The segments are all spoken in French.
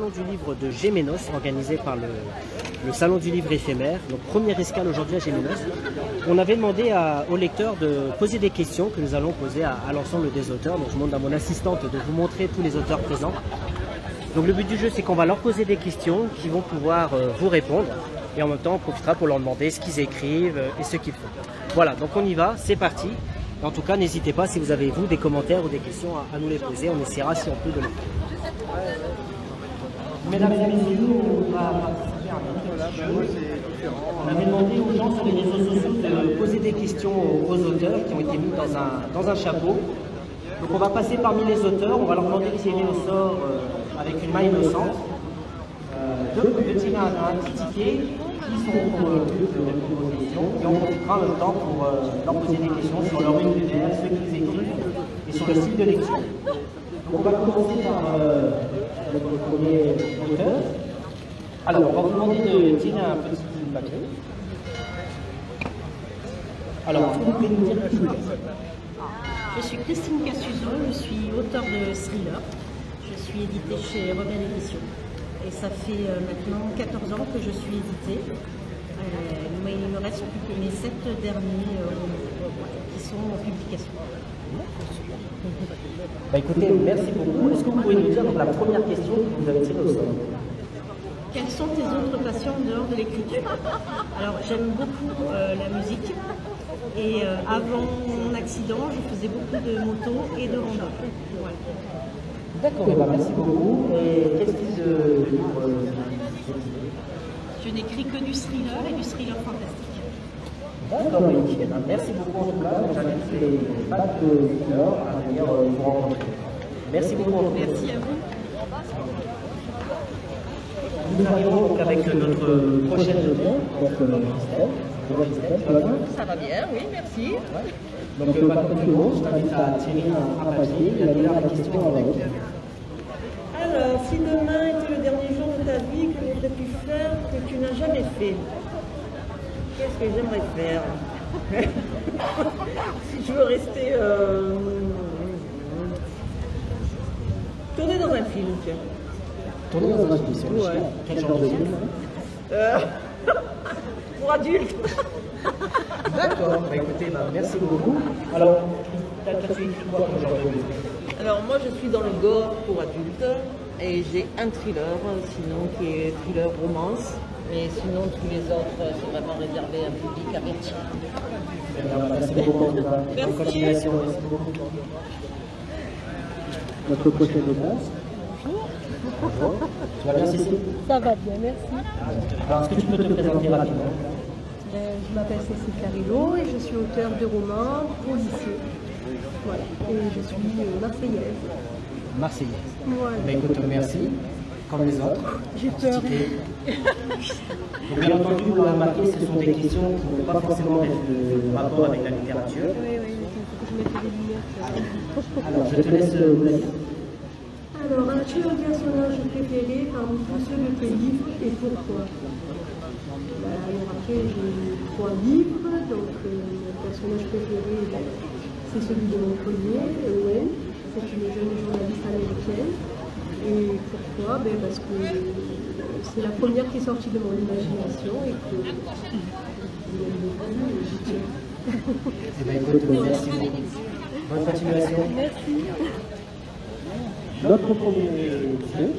salon du livre de Gémenos, organisé par le, salon du livre éphémère. Donc première escale aujourd'hui à Gémenos. On avait demandé aux lecteurs de poser des questions que nous allons poser à, l'ensemble des auteurs. Donc je demande à mon assistante de vous montrer tous les auteurs présents. Donc le but du jeu, c'est qu'on va leur poser des questions qui vont pouvoir euh, vous répondre. Et en même temps, on profitera pour leur demander ce qu'ils écrivent euh, et ce qu'ils font. Voilà, donc on y va, c'est parti. En tout cas, n'hésitez pas si vous avez, vous, des commentaires ou des questions à, nous les poser. On essaiera, si on peut, de le faire. Mesdames et messieurs, on va participer à un jeu. On avait demandé aux gens sur les réseaux sociaux de poser des questions aux auteurs qui ont été mis dans un, dans un chapeau. Donc on va passer parmi les auteurs, on va leur demander de tirer au sort euh, avec une main innocente. Euh, de, de tirer un, petit ticket qui sont convaincus de répondre aux questions et on profitera même temps pour euh, leur poser des questions sur leur univers, ce qu'ils écrivent et sur le style de lecture. On va commencer par euh, avec le premier auteur. Alors on va vous demander de tirer un petit papier. Alors, vous pouvez nous dire qui vous Je suis Christine Cassuzo, je suis auteure de thriller. Je suis éditée chez Rebelle Édition. Et ça fait euh, maintenant 14 ans que je suis éditée. Euh, mais il ne me reste plus que mes sept derniers euh, qui sont en publication. Bah écoutez, merci beaucoup. Est-ce que vous pouvez nous dire donc, la première question que vous avez tirée au sort Quelles sont tes autres passions en dehors de l'écriture? Alors j'aime beaucoup euh, la musique. Et euh, avant mon accident, je faisais beaucoup de moto et de rando. D'accord, bah, merci beaucoup. Et de livre euh, Je n'écris que du thriller et du thriller fantastique. D'accord, ben, merci beaucoup en tout cas. J'invite les fans de thriller à venir euh, vous rencontrer. Merci beaucoup. Merci à vous. Nous arrivons donc avec notre prochaine donc euh, Christelle. Bonjour Christelle, ça va bien? Ça va bien, oui, merci. Donc, euh, comme tout je t'invite à tirer un, un papier et à la question. Alors, si demain était le dernier jour de ta vie, que voudrais-tu faire que tu n'as jamais fait Qu'est-ce que j'aimerais faire Si je veux rester... euh, Tourner dans un film, tiens. Tournez dans un film, c'est Ouais. Quel genre de film Euh, Pour adultes. D'accord, bah écoutez, bah, merci beaucoup. Alors, t'as t'as fait écrit quoi comme genre de livre Alors moi je suis dans le gore pour adultes et j'ai un thriller sinon qui est thriller romance. Mais sinon tous les autres c'est vraiment réservé à un public averti. Merci beaucoup Merci. continuation, merci beaucoup. Notre prochaine audience. Bonjour. Tu vas bien Cécile Ça va bien, merci. Alors, est-ce que tu peux te présenter rapidement? Euh, je m'appelle Cécile Carillo et je suis auteure de romans policiers. Voilà. Et je suis euh, marseillaise. Marseillaise. Voilà. Bah écoute, merci, comme les autres. J'ai peur. Bien entendu, vous l'avez remarqué, ce sont des questions qui n'ont pas forcément de rapport avec la littérature. Oui, oui, il faut que je mette des lumières. ça. Alors, je te laisse euh, vous la dire. Alors, as-tu un personnage préféré parmi tous ceux de tes livres et pourquoi? Bah, Alors après, j'ai trois livres. Donc, euh, mon personnage préféré, bah, c'est celui de mon premier, Owen. C'est une jeune journaliste américaine. Et pourquoi ben Parce que c'est la première qui est sortie de mon imagination et que j'y tiens. Eh bien, écoute, merci beaucoup. Bonne continuation. Merci. Notre premier jeu.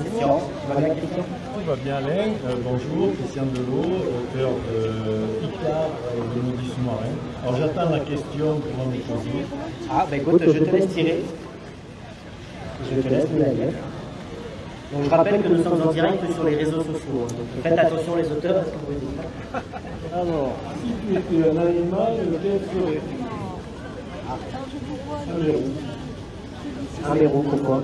Christian, tu vas bien Christian Tout va bien Alain, Euh, bonjour, Christian Delot, auteur de Icare et de Midi sous-marin. Alors j'attends la question pour me poser. Ah, bah écoute, je te laisse tirer. Je te laisse me la dire. Donc, je rappelle que nous sommes en direct sur les réseaux sociaux. Donc, faites attention les auteurs à ce que vous dites. Alors, si tu étais un animal, lequel serais-tu Un héros. Un héros, pourquoi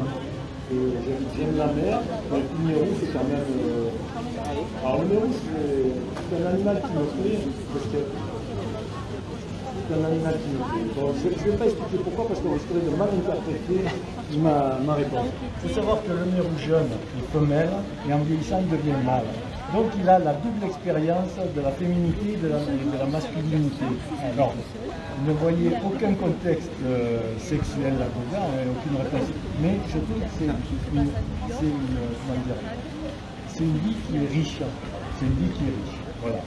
j'aime- la mer, mais le héros c'est quand même... euh, Alors le héros c'est c'est un animal qui me parce que je ne vais pas expliquer pourquoi, parce qu'on risquerait de mal interpréter ma, ma réponse. Il faut savoir que le nez rouge jeune est femelle, et en vieillissant il devient mâle. Donc il a la double expérience de la féminité et de la, de la masculinité. Alors, ne voyez aucun contexte euh, sexuel là-dedans, hein, aucune réponse. Mais je trouve que c'est une, vie qui est riche. C'est une vie qui est riche. Voilà.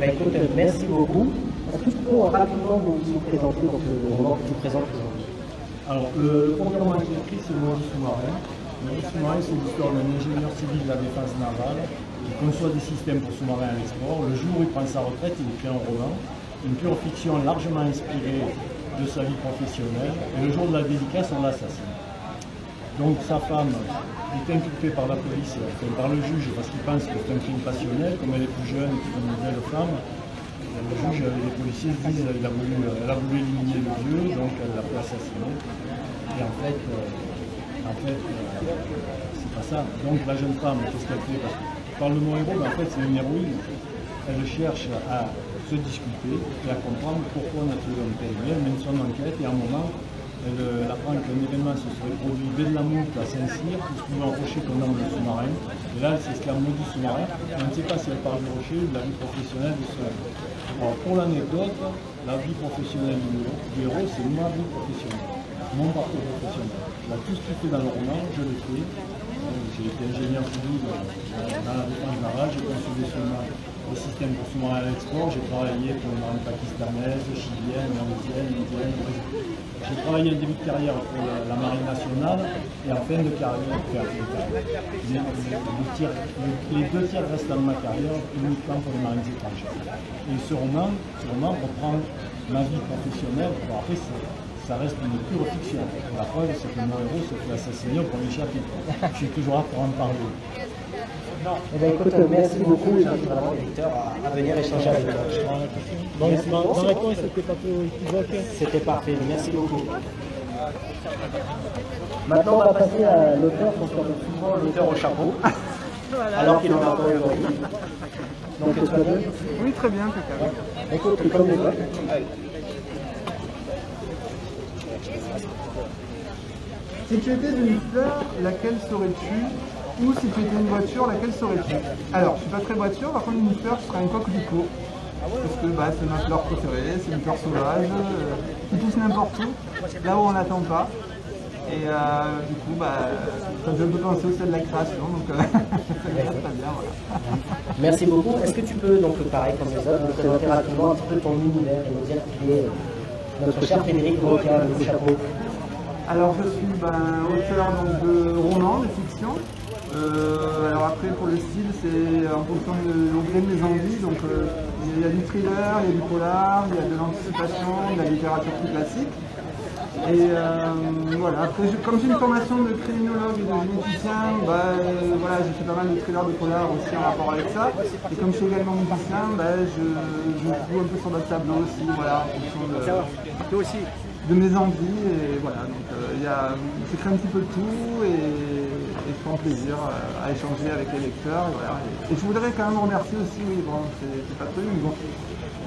Eh écoute, merci beaucoup. Est-ce que tu peux rapidement vous, vous présenter donc, le roman que tu présentes aujourd'hui? Alors, le, premier roman que j'ai écrit, c'est le Maudit sous-marin. Le sous-marin, c'est l'histoire d'un ingénieur civil de la défense navale qui conçoit des systèmes pour sous-marins à l'export. Le jour où il prend sa retraite, il écrit un roman, une pure fiction largement inspirée de sa vie professionnelle. Et le jour de la dédicace, on l'assassine. Donc sa femme est inculpée par la police, enfin, par le juge, parce qu'il pense que c'est un crime passionnel, comme elle est plus jeune, c'est une belle femme. Le juge les policiers se disent qu'elle a, voulu, elle a voulu éliminer le vieux, donc elle l'a fait assassiner. Et en fait, euh, en fait euh, c'est pas ça. Donc la jeune femme, qu'est-ce qu'elle fait? Parce que par le mot héros, mais en fait c'est une héroïne. Elle cherche à se discuter et à comprendre pourquoi on a tué un tel. Elle mène son enquête et à un moment, elle, euh, apprend qu'un événement se serait produit dès la Moute à Saint-Cyr, où se trouvait un rocher nomme le sous-marin. Et là, elle s'exclame maudit sous-marin. On ne sait pas si elle parle du rocher ou de la vie professionnelle de ce Alors, pour l'anecdote, la vie professionnelle du héros, c'est ma vie professionnelle, mon parcours professionnel. Là, tout ce qu'il fait dans le roman, je le fais. J'ai été ingénieur civil dans la défense navale, j'ai conçu sous-marins des systèmes pour sous-marins à l'export, j'ai travaillé pour une marine pakistanaise, chilienne, mauricienne, indienne, j'ai travaillé en début de carrière pour la, marine nationale et en fin de carrière. Les, les- les deux tiers restent dans ma carrière uniquement pour les marines étrangères. Et ce roman, ce roman reprend ma vie professionnelle. Bon, après, ça reste une pure fiction. La preuve, c'est que mon héros se fait assassiner au premier chapitre. Je suis toujours là pour en parler. Eh ben, écoute, merci beaucoup. J'invite vraiment les lecteurs à, à venir échanger avec réponse pas trop équivoque. C'était parfait, merci beaucoup. Maintenant, on va passer à l'auteur, qu'on appelle souvent l'auteur au chapeau, alors qu'il en a pas aujourd'hui. Donc, tu vas bien Oui, très bien, impeccable. Écoute, comme les autres. Si tu étais une fleur, laquelle serais-tu? Ou si tu étais une voiture, laquelle serais-tu? Alors, je suis pas très voiture, par contre, une fleur, je serais un coq du pot. Parce que bah, c'est ma fleur préférée, c'est une fleur sauvage, euh, qui pousse n'importe où, là où on n'attend pas. Et euh, du coup, bah, ça me fait penser aussi à de la création, donc euh, ça me bien. Voilà. Merci beaucoup. Est-ce que tu peux, donc, pareil comme les autres, nous présenter rapidement un petit peu ton univers et nous dire qui est notre cher Frédéric Broca, le chapeau? Alors je suis ben, auteur donc, de romans, de fiction. Euh, alors après pour le style c'est en fonction de gré de mes envies. Donc euh, il y a du thriller, il y a du polar, il y a de l'anticipation, de la littérature plus classique. Et euh, voilà, après je- comme j'ai une formation de criminologue et de généticien, bah, voilà, j'ai fait pas mal de thrillers de polar aussi en rapport avec ça. Et comme je suis également musicien, bah, je, je joue un peu sur notre tableau aussi, voilà, en fonction de, de mes envies et voilà donc il y a j'écris un petit peu de tout et, prends plaisir à échanger avec les lecteurs et, je voudrais quand même remercier aussi oui bon c'est pas prévu mais bon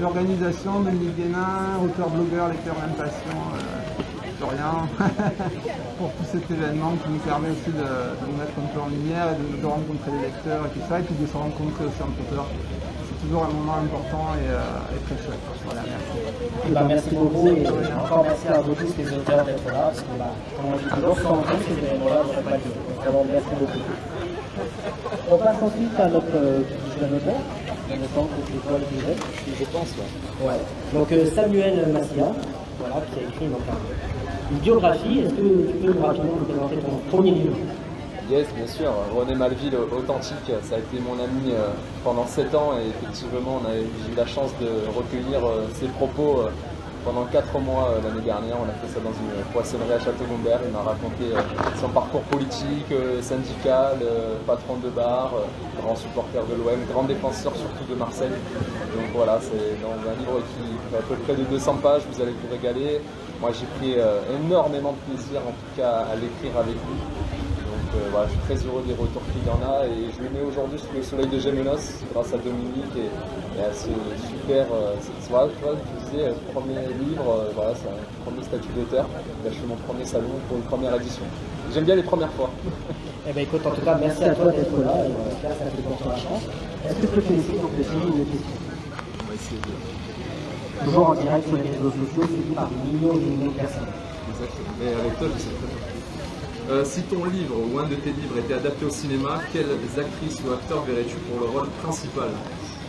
l'organisation Dominique Guénin, auteur blogueur lecteur impatient euh, Florian pour tout cet événement qui nous permet aussi de, de nous mettre un peu en lumière et de, de rencontrer les lecteurs et tout ça et puis de se rencontrer aussi entre auteurs. C'est toujours un moment important et, euh, très chouette. Merci. Ben, merci beaucoup et encore merci à vous tous les auteurs d'être là, parce que bah, comme on dit ces événements-là n'auraient pas lieu. Vraiment, merci beaucoup. On passe ensuite à notre jeune auteur, le temps que c'est toi le jeune. Je pense, ouais. Ouais. Donc euh, Samuel Massia, voilà, qui a écrit donc, une biographie. Est-ce que tu peux nous rapidement nous présenter ton premier livre? Yes, bien sûr. René Malville, authentique, ça a été mon ami euh, pendant 7 ans et effectivement, on a eu- j'ai eu la chance de recueillir euh, ses propos pendant 4 mois euh, l'année dernière. On a fait ça dans une poissonnerie à Château-Gombert. Il m'a raconté euh, son parcours politique, euh, syndical, patron de bar, grand supporter de l'OM, grand défenseur surtout de Marseille. Donc voilà, c'est dans un livre qui fait à peu près de 200 pages, vous allez vous régaler. Moi j'ai pris énormément de plaisir en tout cas à l'écrire avec lui. Euh, voilà, je suis très heureux des retours qu'il en a et je le mets aujourd'hui sous le soleil de Gémenos grâce à Dominique et, et à ce super. Euh, c'est- tu vois, tu je disais, euh, premier livre, euh, voilà, c'est un premier statut d'auteur. Là, je fais mon premier salon pour une première édition. J'aime bien les premières fois. Eh ben écoute, en tout cas, merci à toi d'être là. Et que ça te portera chance. Est-ce que je peux laisser donc le suivi une question? On va essayer de... Toujours en direct sur les réseaux sociaux, suivi par millions et millions de personnes. Exactement. Et avec toi, je sais bien. Euh, si ton livre ou un de tes livres était adapté au cinéma, quelles actrices ou acteurs verrais-tu pour le rôle principal?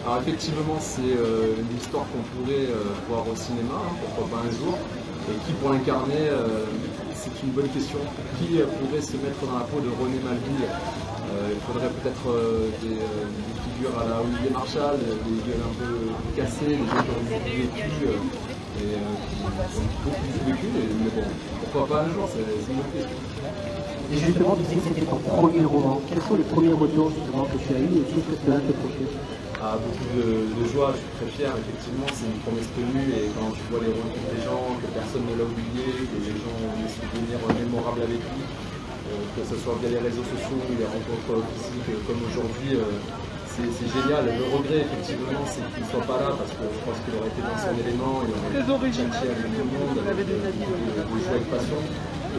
Alors effectivement, c'est euh, une histoire qu'on pourrait euh, voir au cinéma, hein, pourquoi pas un jour. Et qui pour l'incarner, c'est une bonne question. Qui pourrait se mettre dans la peau de René Malville? Il faudrait peut-être des, figures à la Olivier Marshall, des gueules un peu cassées, des gens qui ont vécu. et euh, c'est beaucoup plus vécu, mais bon, pourquoi pas un jour, c'est c'est une bonne question. Et justement, tu sais que c'était ton premier roman. Quels sont les premiers retours justement que tu as eu et qu'est-ce que cela te procure Ah, beaucoup de, de joie, je suis très fier, effectivement, c'est une promesse tenue et quand tu vois les retours des gens, que personne ne l'a oublié, que les gens ont des souvenirs mémorables avec lui, euh, que ce soit via les réseaux sociaux ou les rencontres physiques euh, comme aujourd'hui, euh, c'est génial. Le regret, effectivement, c'est qu'il ne soit pas là parce que je pense qu'il aurait été dans son élément, il aurait avec tout le monde, avec et de passion.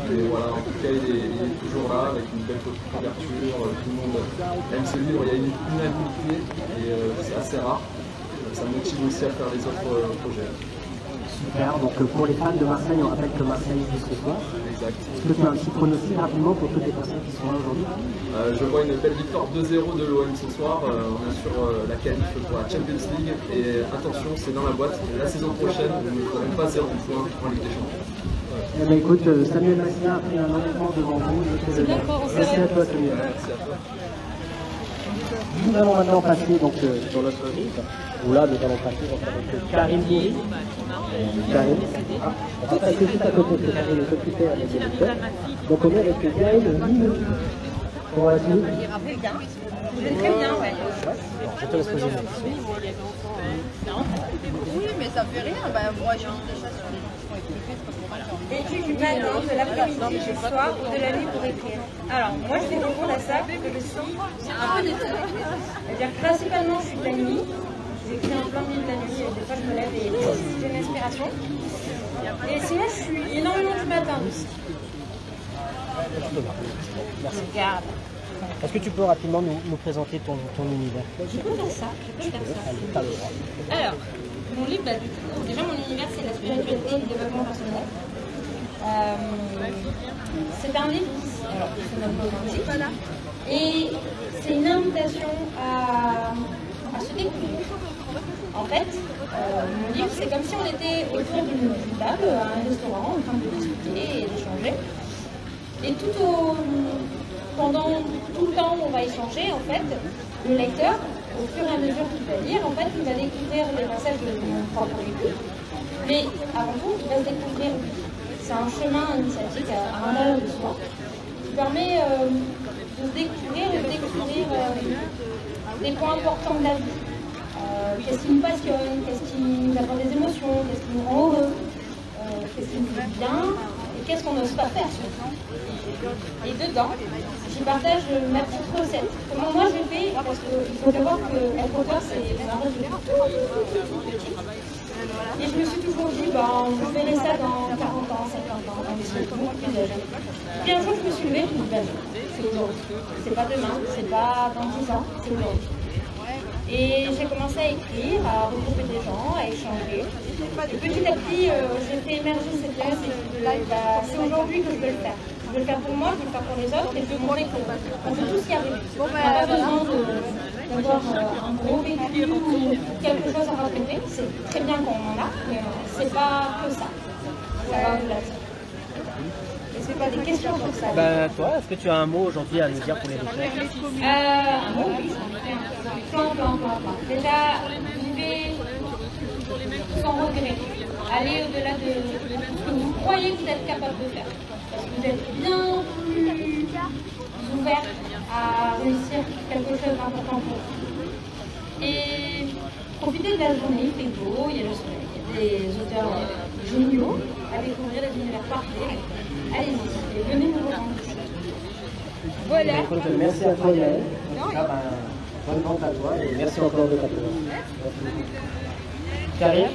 Mais voilà, en tout cas, il est, il est toujours là avec une belle couverture. euh, Tout le monde aime ce livre. Il y a une unanimité et euh, c'est assez rare. Ça me motive aussi à faire les autres euh, projets. Super. Donc pour les fans de Marseille, on rappelle que Marseille joue ce soir. Que tu as un petit pronostic rapidement pour toutes les personnes qui sont là aujourd'hui Euh, je vois une belle victoire 2-0 de l'OM ce soir. Euh, on est sur euh, la qualif pour la Champions League. Et attention, c'est dans la boîte. La saison prochaine, nous ne ferons pas 0 points en Ligue des Champions. Eh bien, écoute, euh, Samuel Massia a pris un engagement devant vous. très bien. Merci à toi, Samuel. Merci à toi. Nous allons maintenant passer donc, euh, sur notre livre, où là nous allons passer euh, Karine Bourri. Karine, ah, on va passer juste à côté parce que Karine est occupée avec lecteurs. Donc on est avec Karine Mino. Comment vas-tu. Je vais très bien, ouais. Je te laisse poser. Oui, mais ça fait rien. Bah, moi, lis déjà sur les c'est. Études du matin, de l'après-midi, du soir ou de la nuit pour écrire. Alors, moi, vais répondre à ça parce que je suis un peu des. C'est-à-dire principalement, je suis de la nuit. J'écris en plein milieu de la nuit. et Des fois, je me lève et j'ai une inspiration. Et sinon, je suis énormément du matin aussi. Merci. Regarde. Est-ce que tu peux rapidement nous, nous présenter ton, ton univers? Je peux faire ça. Je peux faire ça. Alors, mon livre, bah, du coup, déjà mon univers c'est la spiritualité et le développement personnel. Euh, c'est un livre qui alors, et c'est une invitation à, à se découvrir. En fait, euh, mon livre c'est comme si on était autour d'une table à un restaurant en train de discuter et d'échanger. Et tout au, pendant tout le temps où on va échanger, en fait, le lecteur, au fur et à mesure qu'il va lire, en fait, il va découvrir les passages de mon propre vécu. Mais avant tout, il va se découvrir. C'est un chemin initiatique à, à l'intérieur de soi qui permet euh, de découvrir et de découvrir euh, des points importants de la vie. Euh, qu'est-ce qui nous passionne, qu'est-ce qui nous apporte des émotions, qu'est-ce qui nous rend heureux, euh, qu'est-ce qui nous fait bien et qu'est-ce qu'on n'ose pas faire surtout. Et dedans, j'y partage ma petite recette. Comment moi je fais, parce qu'il faut savoir que être auteur, c'est un. Et je me suis toujours dit, ben, je verrai ça dans 40 ans, 50 ans, quand je serai beaucoup plus âgée. Puis un jour, je me suis levée, je me suis dit, ben, c'est aujourd'hui. C'est pas demain, c'est pas dans 10 ans, c'est aujourd'hui. Et j'ai commencé à écrire, à regrouper des gens, à échanger. Et petit à petit, euh, j'ai fait émerger cette idée, bah, c'est aujourd'hui que je veux le faire. Je veux le faire pour moi, je veux le faire pour les autres, et je veux montrer qu'on peut tous y arriver. On n'a pas besoin d'avoir euh, un gros vécu ou quelque chose à raconter. C'est très bien qu'on en a, mais euh, c'est pas que ça. Ça va ça. Est-ce que tu as des questions sur ça Ben, toi, est-ce que tu as un mot aujourd'hui à nous dire pour les lecteurs euh, un mot, oui, plein, plein, plein. Déjà, vivez sans regret. Allez au-delà de ce que vous croyez que vous êtes capable de faire. Parce que vous êtes bien plus ouvert à réussir quelque chose d'important pour vous. Et profitez de la journée, il fait beau, il y a le soleil, il y a des auteurs géniaux à découvrir, des univers parfaits. Allez-y, et venez nous rejoindre. Voilà. Merci à toi, Yael. Ah, ben, bonne vente à toi et merci encore de ta présence. Karine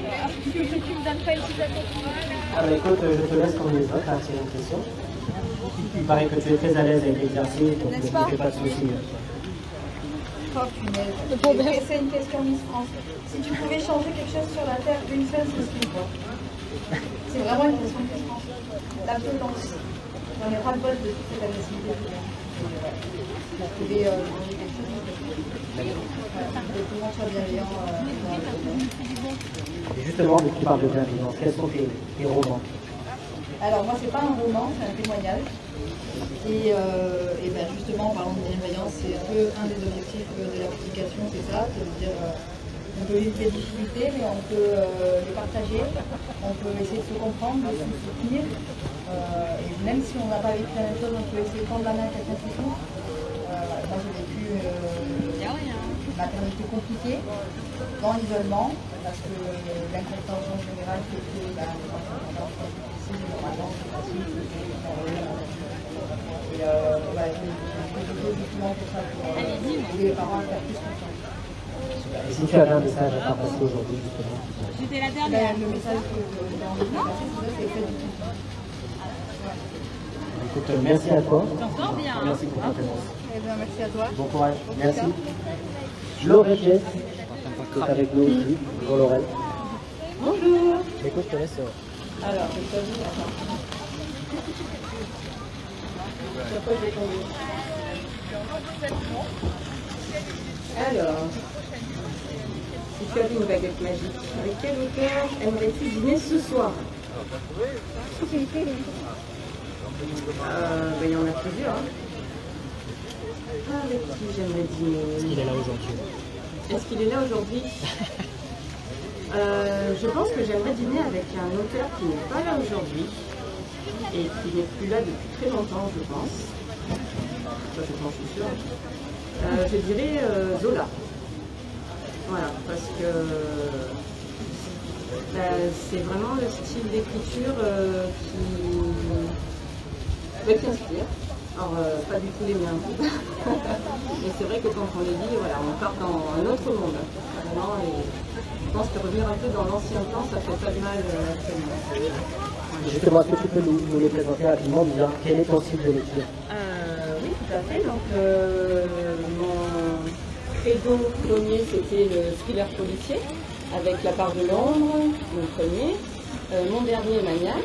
Ah, ben, écoute, je te laisse comme les autres à tirer une question. Il paraît que tu es très à l'aise avec l'exercice, donc ne fais pas de soucis. Oh punaise. C'est une question Miss France. Si tu pouvais changer quelque chose sur la Terre d'une seule, c'est ce qu'il faut. C'est vraiment une question Miss France. La violence. On est ras-le-bol de toute cette agressivité. Vous pouvez euh, changer quelque chose. Que le soit bienveillant. euh, dans justement, vu que tu parles de bienveillance, quels sont tes, romans Alors moi c'est pas un roman, c'est un témoignage. Et, euh, et ben justement en parlant de bienveillance, c'est un peu un des objectifs de l'application, c'est ça, c'est de dire euh, on peut vivre des difficultés, mais on peut euh, les partager, on peut essayer de se comprendre, de se soutenir. Euh, et même si on n'a pas vécu la même chose, on peut essayer de prendre la main à quelqu'un qui souffre. Euh, moi j'ai vécu euh, une maternité compliquée, dans l'isolement, parce que l'inconstance en général fait que bah, les enfants sont difficiles, normalement c'est facile, et euh, voilà, je je je veux justement pour ça, pour euh, aider les parents à faire plus tu avais un message à faire passer aujourd'hui, justement J'étais la dernière. le message que j'ai envie de faire passer, c'est ça, c'est fait du tout. Écoute, merci à toi. T'en sors bien. Merci pour ta présence. Eh bien, merci à toi. Bon courage. Merci. Laurel Jess, qui est avec nous aussi. Bonjour Laurel. Bonjour. Écoute, je te laisse. euh, Alors, je choisis, attends. Sur quoi je vais tomber Alors, si tu avais une baguette magique, avec quel auteur aimerais-tu dîner ce soir? Euh, ben, Il y en a plusieurs. hein. Avec qui j'aimerais dîner? Il est là aujourd'hui? Est-ce qu'il est là aujourd'hui? Euh, Je pense que j'aimerais dîner avec un auteur qui n'est pas là aujourd'hui et qui n'est plus là depuis très longtemps, je pense. Ça, je m'en suis sûre. Euh, je dirais euh, Zola. Voilà, parce que ben, c'est vraiment le style d'écriture euh, qui, qui inspire. Alors, euh, pas du tout les miens. Mais c'est vrai que quand on les lit, voilà, on part dans un autre monde. Vraiment, et je pense que revenir un peu dans l'ancien temps, ça fait pas de mal euh, actuellement. Justement, est-ce que tu peux nous, nous les présenter rapidement, quel est ton style de lecture? Euh, tout à fait. Donc, euh, mon credo premier, c'était le thriller policier, avec La part de l'ombre, mon premier. Euh, mon dernier, Maniac.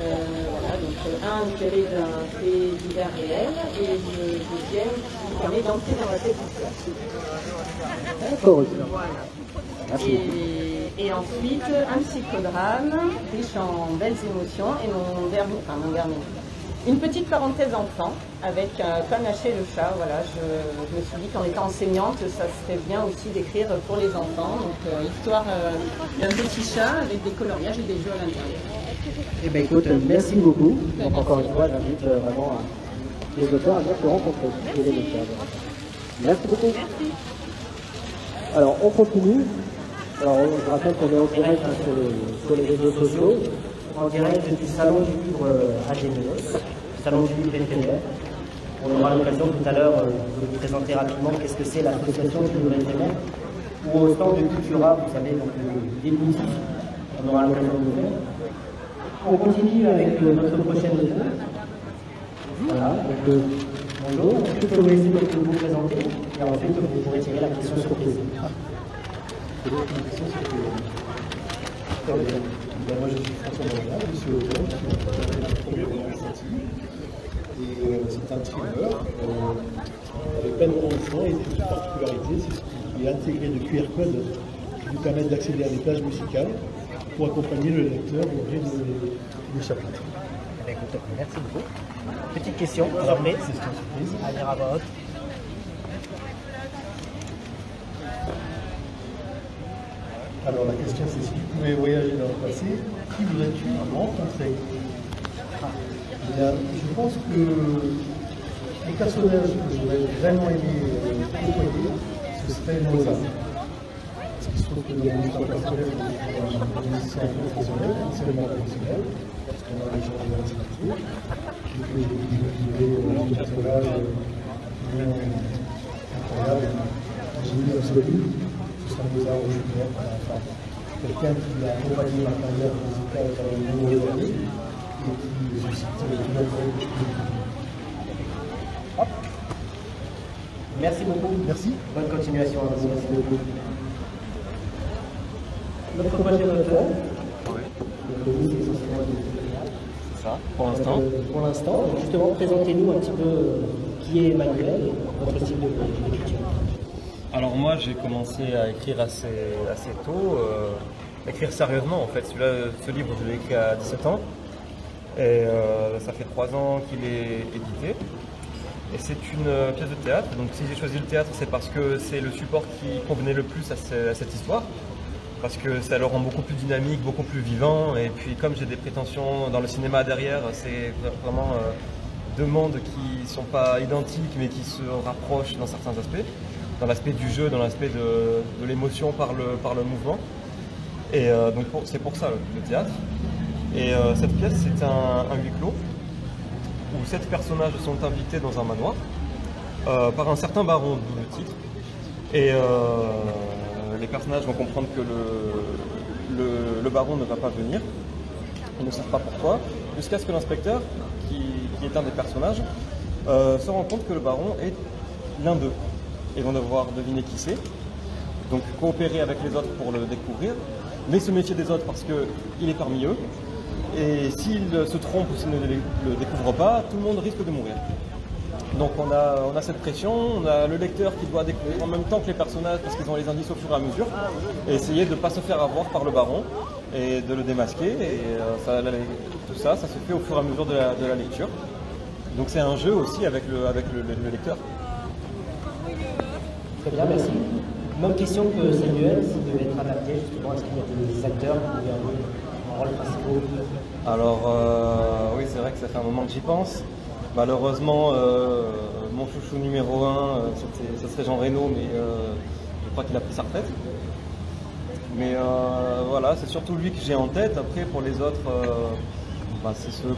Euh, voilà, donc euh, un inspiré d'un fait divers réel et le deuxième qui permet d'entrer dans la tête. D'accord. Voilà. Et, et ensuite, un psychodrame riche en belles émotions. Et mon dernier, enfin mon dernier, une petite parenthèse enfant avec euh, Panaché le chat. Voilà, je, me suis dit qu'en étant enseignante, ça serait bien aussi d'écrire pour les enfants. Donc, euh, histoire euh, d'un petit chat avec des coloriages et des jeux à l'intérieur. Eh bien écoute, merci beaucoup. Donc encore une fois, j'invite euh, vraiment les auteurs à venir te rencontrer lecteurs. Merci beaucoup. Alors on continue. Alors je rappelle qu'on est en direct hein, sur les réseaux sociaux, en direct du salon du livre euh, à Gémenos, salon du livre éphémère. On aura l'occasion tout à l'heure euh, de vous présenter rapidement qu'est-ce que c'est l'association du livre éphémère. Ou au stand de Cultura, vous savez, donc euh, des boutiques, on aura l'occasion de le faire. On continue avec notre prochaine leçon. Voilà, donc euh, bonjour. Je peux vous laisser donc vous présenter? Et ensuite vous pourrez tirer la question sur plaisir. Ben, moi, je suis François Benjamin, je suis auteur, je suis première roman. Et euh, c'est un thriller euh, avec plein de rebondissements et une particularité, c'est qu'il est intégré de QR code qui vous permettent d'accéder à des pages musicales pour accompagner le lecteur au gré de- du chapitre. Merci beaucoup. Petite question, d'emblée, C'est une surprise. à lire à voix Alors la question c'est si tu pouvais voyager dans le passé, qui voudrais-tu rencontrer Eh bien, Je pense que les personnages que j'aurais vraiment aimé euh, côtoyer, ce serait Mozart. Parce qu'il se trouve que le musicien personnel est un musicien professionnel, non seulement parce qu'on a des gens de la je vivais un personnage euh, vraiment incroyable. J'ai lu un seul livre, ce sera Mozart au Julien par la femme. Quelqu'un qui a accompagné ma carrière musicale pendant de nombreuses années. et qui suscite tout l'intérêt. Hop. Merci beaucoup. Merci. Bonne continuation à vous. Merci beaucoup. Notre prochain auteur. C'est ça, pour l'instant. Pour l'instant, justement, présentez-nous un petit peu euh, qui est Emmanuel votre style de- d'écriture. Alors moi j'ai commencé à écrire assez, tôt, euh, écrire sérieusement en fait. Ce livre je l'ai écrit à 17 ans et euh, ça fait 3 ans qu'il est édité. Et c'est une euh, pièce de théâtre, donc si j'ai choisi le théâtre c'est parce que c'est le support qui convenait le plus à, ce- à cette histoire. Parce que ça le rend beaucoup plus dynamique, beaucoup plus vivant. Et puis comme j'ai des prétentions dans le cinéma derrière, c'est vraiment deux mondes qui ne sont pas identiques mais qui se rapprochent dans certains aspects dans l'aspect du jeu, dans l'aspect de, l'émotion par le, par le mouvement. Et euh, donc c'est pour ça le, théâtre. Et euh, cette pièce, c'est un, huis clos où sept personnages sont invités dans un manoir euh, par un certain baron, d'où le titre. Et les personnages vont comprendre que le, le, baron ne va pas venir. Ils ne savent pas pourquoi, jusqu'à ce que l'inspecteur, qui, qui est un des personnages, se rend compte que le baron est l'un d'eux. Ils vont devoir deviner qui c'est, donc coopérer avec les autres pour le découvrir, mais se méfier des autres parce qu'il est parmi eux. Et s'il se trompe ou s'il ne le découvre pas, tout le monde risque de mourir. Donc on a, on a cette pression, on a le lecteur qui doit découvrir en même temps que les personnages parce qu'ils ont les indices au fur et à mesure, et essayer de ne pas se faire avoir par le baron et de le démasquer. Et euh, tout ça, ça se fait au fur et à mesure de la, lecture. Donc c'est un jeu aussi avec le, avec le lecteur. Très bien, merci. Même question que Samuel, s'il devait être adapté justement, est-ce qu'il y a des acteurs qui avoir un rôle principal Alors euh, oui, c'est vrai que ça fait un moment que j'y pense. Malheureusement, euh, mon chouchou numéro 1, ce serait Jean Reno, mais euh, je crois qu'il a pris sa retraite. Mais euh, voilà, c'est surtout lui que j'ai en tête. Après, pour les autres, euh, bah, c'est ceux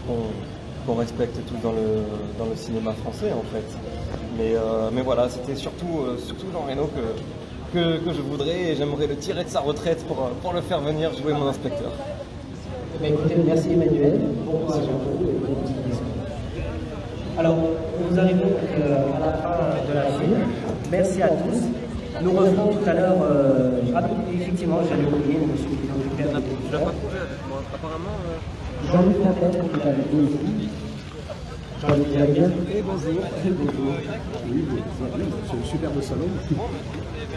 qu'on respecte tous dans le cinéma français, en fait. Mais, euh, mais voilà, c'était surtout, euh, surtout Jean Reno que, que, que je voudrais et j'aimerais le tirer de sa retraite pour, pour le faire venir jouer mon inspecteur. Eh écoutez, merci Emmanuel. Bon courage à vous et bonne continuation. Alors, nous arrivons euh, à la fin de la film. Merci à tous. Nous revenons tout à l'heure. Euh, effectivement, le président du père. Je l'ai pas trouvé avec moi. Apparemment. Jean-Luc Jean-Luc, vous allez bien Et bonjour. Et bonjour. Oui, c'est un superbe salon.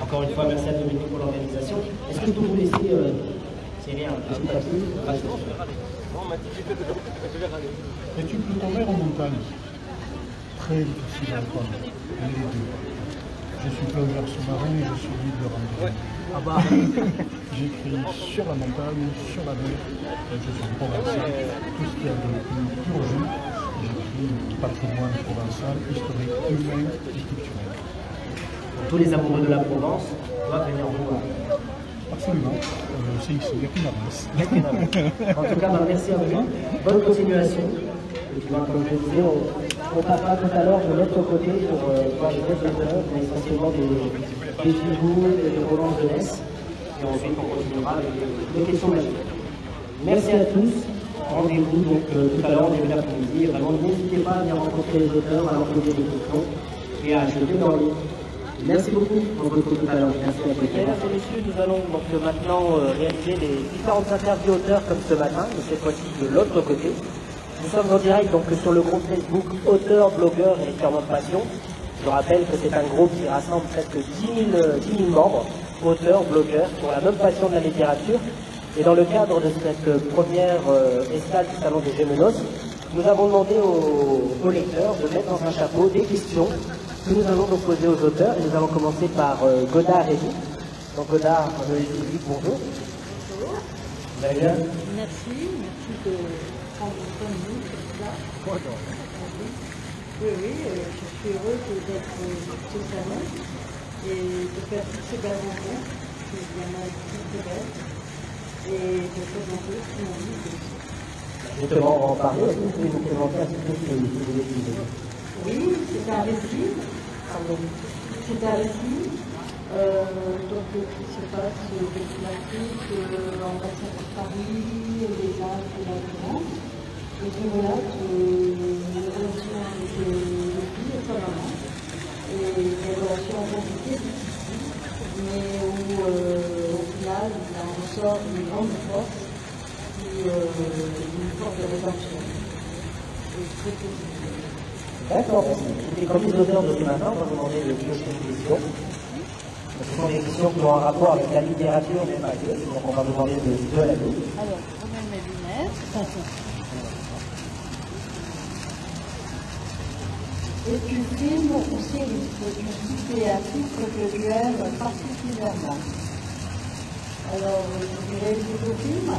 Encore une fois, merci à Dominique pour l'organisation. Est-ce que je peux vous laisser euh, tirer un petit papier Es-tu plutôt mer en montagne? Très difficile à répondre. Les deux. Je suis plongeur sous-marin et je suis guide de randonnée. Ah bah, J'écris sur la montagne, sur la mer. Et je suis provençal. Tout ce qu'il y a de plus pur J'écris patrimoine provençal, historique, humain et culturel. tous les amoureux de la Provence doivent venir vous voir. Absolument. Euh, c'est ici, il n'y a qu'une avance. Il y a qu'une avance. En tout cas, bah, merci à vous. Bonne continuation. Et puis, bah, comme je disais, on, on passera tout à l'heure de l'autre côté pour euh, voir les autres mais essentiellement des, des figures, des romans de jeunesse. Et ensuite, on continuera avec des, questions d'avenir. Merci à tous. Rendez-vous donc euh, tout à l'heure, début d'après-midi. Vraiment, n'hésitez pas à venir rencontrer les auteurs, à leur poser des questions et à acheter leur livre. Merci beaucoup. On se retrouve tout à l'heure. Merci à tous. Mesdames et messieurs, nous allons donc maintenant euh, réaliser les différentes interviews auteurs comme ce matin, mais cette fois-ci de l'autre côté. Nous sommes en direct donc sur le groupe Facebook Auteurs, Blogueurs et de Passion. Je rappelle que c'est un groupe qui rassemble presque 10 000, euh, 10 000 membres, auteurs, blogueurs, pour la même passion de la littérature. Et dans le cadre de cette première euh, escale du Salon des Gémenos, nous avons demandé aux, aux lecteurs de mettre dans un chapeau des questions que nous allons donc poser aux auteurs. Et nous allons commencer par euh, Godard et vous. Donc Godard, je vous bonjour. Vous allez bien Merci, merci de prendre soin de nous, là. Oui, oui, euh, je suis heureuse d'être ce salon et de faire toutes ces belles rencontres, qui vraiment très très belles, et de présenter mon livre. Justement, on va en parler. Est-ce que vous pouvez vous présenter un petit ce que vous voulez dire? Oui, c'est un récit. C'est un récit. Euh, donc, euh, qui se passe euh, depuis l'Afrique, euh, en passant par Paris, les Alpes et la France. Et puis voilà, une relation avec les filles et sa maman. Et des relations compliquées, mais où euh, au final, il en ressort une grande force et euh, une force de rédemption. Et très positive. D'accord, merci. Et comme les auteurs de ce matin, on va demander de piocher une question. Ce sont des questions qui ont un rapport avec la littérature, mais pas que. Donc on va demander de, de la lire. Alors, je mets mes lunettes. Et tu filmes ou séries que tu cites à titre tu aimes particulièrement Alors, je dirais plutôt film,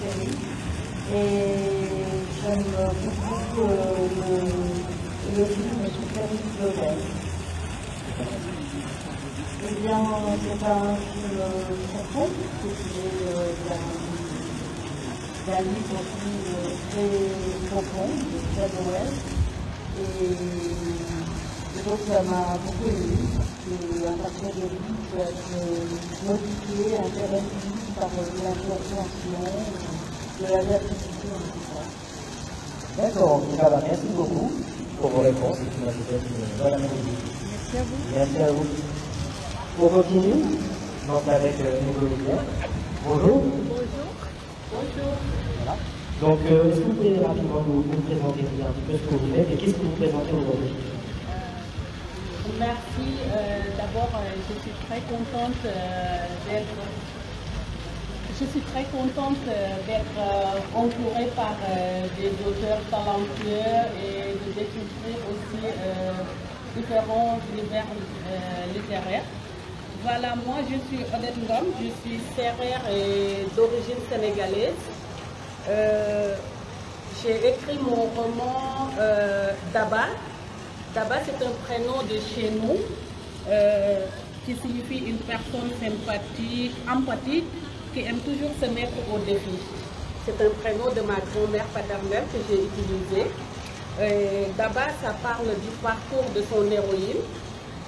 série. Et j'aime beaucoup euh, le, le film sur Camille Claudel. Eh bien, c'est un film profond, c'est euh, d'un d'un livre aussi euh, très profond, de très Noël. Et, et donc ça m'a beaucoup aimé, parce qu'à partir de lui, tu peux être modifié, intéressé par l'incompréhension, de la diversité en tout cas. D'accord, en tout cas, bah, merci beaucoup pour vos réponses. et je vous souhaite une bonne après-midi. Merci à vous. Merci à vous. On continue donc avec euh, Hugo Leclerc. Bonjour. Bonjour. Voilà. Donc, euh, est-ce que vous pouvez rapidement vous présenter un petit peu ce que vous faites et qu'est-ce que vous présentez aujourd'hui? Merci. Euh, D'abord, euh, je suis très contente d'être. Je suis très contente d'être entourée par des auteurs talentueux et de découvrir aussi différents univers littéraires. Voilà, moi je suis Odette Ngom, je suis serrère et d'origine sénégalaise. Euh, J'ai écrit mon roman euh, Daba. Daba, c'est un prénom de chez nous euh, qui signifie une personne sympathique, empathique, qui aime toujours se mettre au défi. C'est un prénom de ma grand-mère paternelle que j'ai utilisé. Daba, ça parle du parcours de son héroïne,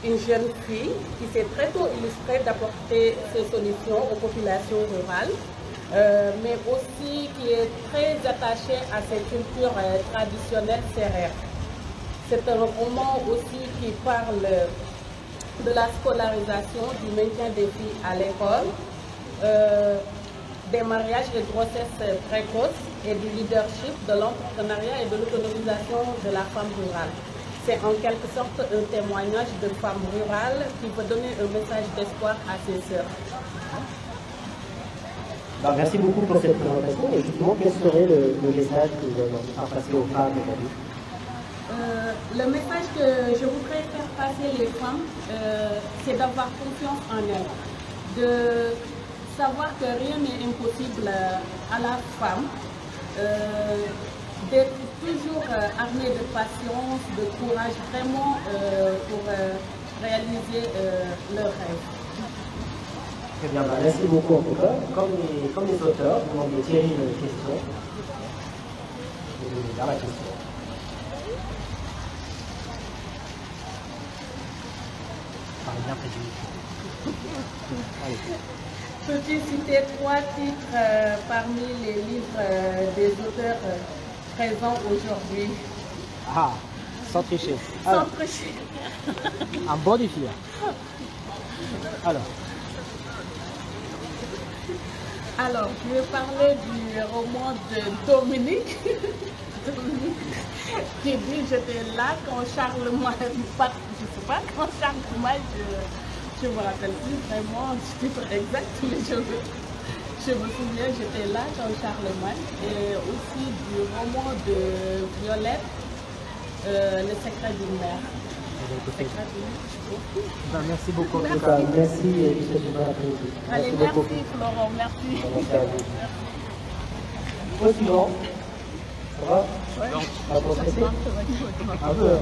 une jeune fille qui s'est très tôt illustrée d'apporter ses solutions aux populations rurales. Euh, mais aussi qui est très attaché à ses cultures euh, traditionnelles. C'est un roman aussi qui parle de la scolarisation, du maintien des filles à l'école, euh, des mariages et grossesses précoces et du leadership, de l'entrepreneuriat et de l'autonomisation de la femme rurale. C'est en quelque sorte un témoignage de femme rurale qui veut donner un message d'espoir à ses sœurs. Bah, Merci beaucoup pour cette présentation. Et justement, quel serait le, message que vous avez faire passer aux femmes aujourd'hui? Euh, le message que je voudrais faire passer les femmes, euh, c'est d'avoir confiance en elles, de savoir que rien n'est impossible à la femme, euh, d'être toujours euh, armée de patience, de courage, vraiment euh, pour euh, réaliser euh, leurs rêves. Très bien, bah, merci beaucoup en tout cas. Comme les, comme les auteurs, vous demande de tirer une question. Je vais vous dire la question. Parlez bien près du micro. Allez. Peux-tu citer trois titres euh, parmi les livres euh, des auteurs euh, présents aujourd'hui Ah, sans tricher. Sans tricher. un bon défi. là. Alors, Alors, je vais parler du roman de Dominique. Qui dit J'étais là quand Charlemagne, je sais pas, quand Charlemagne, je ne me rappelle plus vraiment du titre exact, mais je, me- je me souviens, j'étais là quand Charlemagne, et aussi du roman de Violette, euh, Le secret d'une mère. Bah, merci beaucoup. Merci une bonne après-midi. Allez, Merci beaucoup. merci Florent, merci. Merci. Ça va trop stressé Un peu.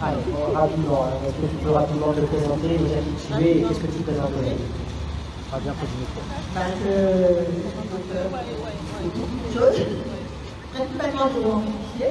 Allez, bon, rapidement, hein. est-ce que tu peux rapidement te présenter, et qu'est-ce que tu présentes aujourd'hui? Pas bien près du micro. Parce que c'est beaucoup de choses. Principalement pour l'amplifier.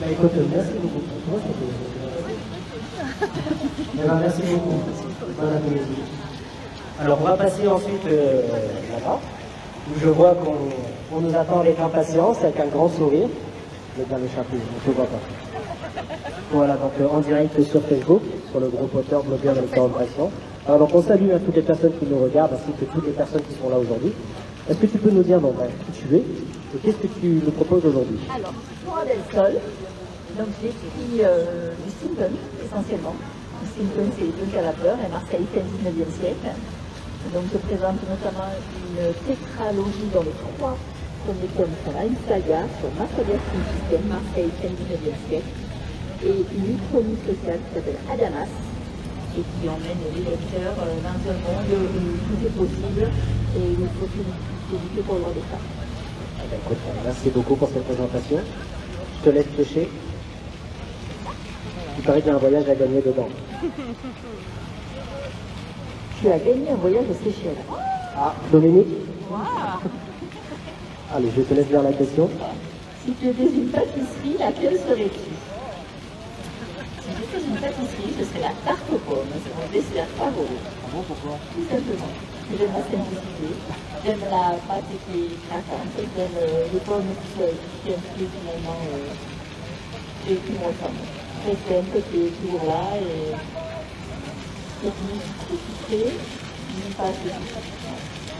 Bah, écoute, merci beaucoup. Moi, Eh ben, merci beaucoup. Bon après-midi. Alors, on va passer ensuite euh, là-bas, où je vois qu'on on nous attend avec impatience, avec un grand sourire. Je vais bien on ne voit pas. Voilà, donc euh, en direct sur Facebook, sur le groupe auteur, blogueur et passion. Alors, donc, on salue à toutes les personnes qui nous regardent, ainsi que toutes les personnes qui sont là aujourd'hui. Est-ce que tu peux nous dire donc, qui tu es et qu'est-ce que tu nous proposes aujourd'hui? Alors, Flora del Sol, donc j'écris euh, du essentiellement. Le steampunk, c'est les vapeur, et Marseille, c'est le 19e siècle. Donc je présente notamment une tétralogie dont les trois premiers tomes là, une saga sur Marseille System, Marseille, le 19e siècle, et une uchronie sociale qui s'appelle Adamas, et qui emmène les lecteurs euh, dans un monde où tout est possible et où il faut lutter pour le droit des femmes. Merci beaucoup pour cette présentation. Je te laisse pêcher. Il paraît qu'il y a un voyage à gagner dedans. Tu as gagné un voyage aux Seychelles. Ah, Dominique Allez, je te laisse lire la question. Si tu étais une pâtisserie, laquelle serais-tu? Si j'étais une pâtisserie, ce serait la tarte aux pommes. C'est mon dessert favori. Ah bon, pourquoi? Tout simplement. J'aime la simplicité. J'aime la pâte qui est craquante. J'aime euh, les pommes qui, incluent finalement euh, et qui me ressemblent. Toujours là et.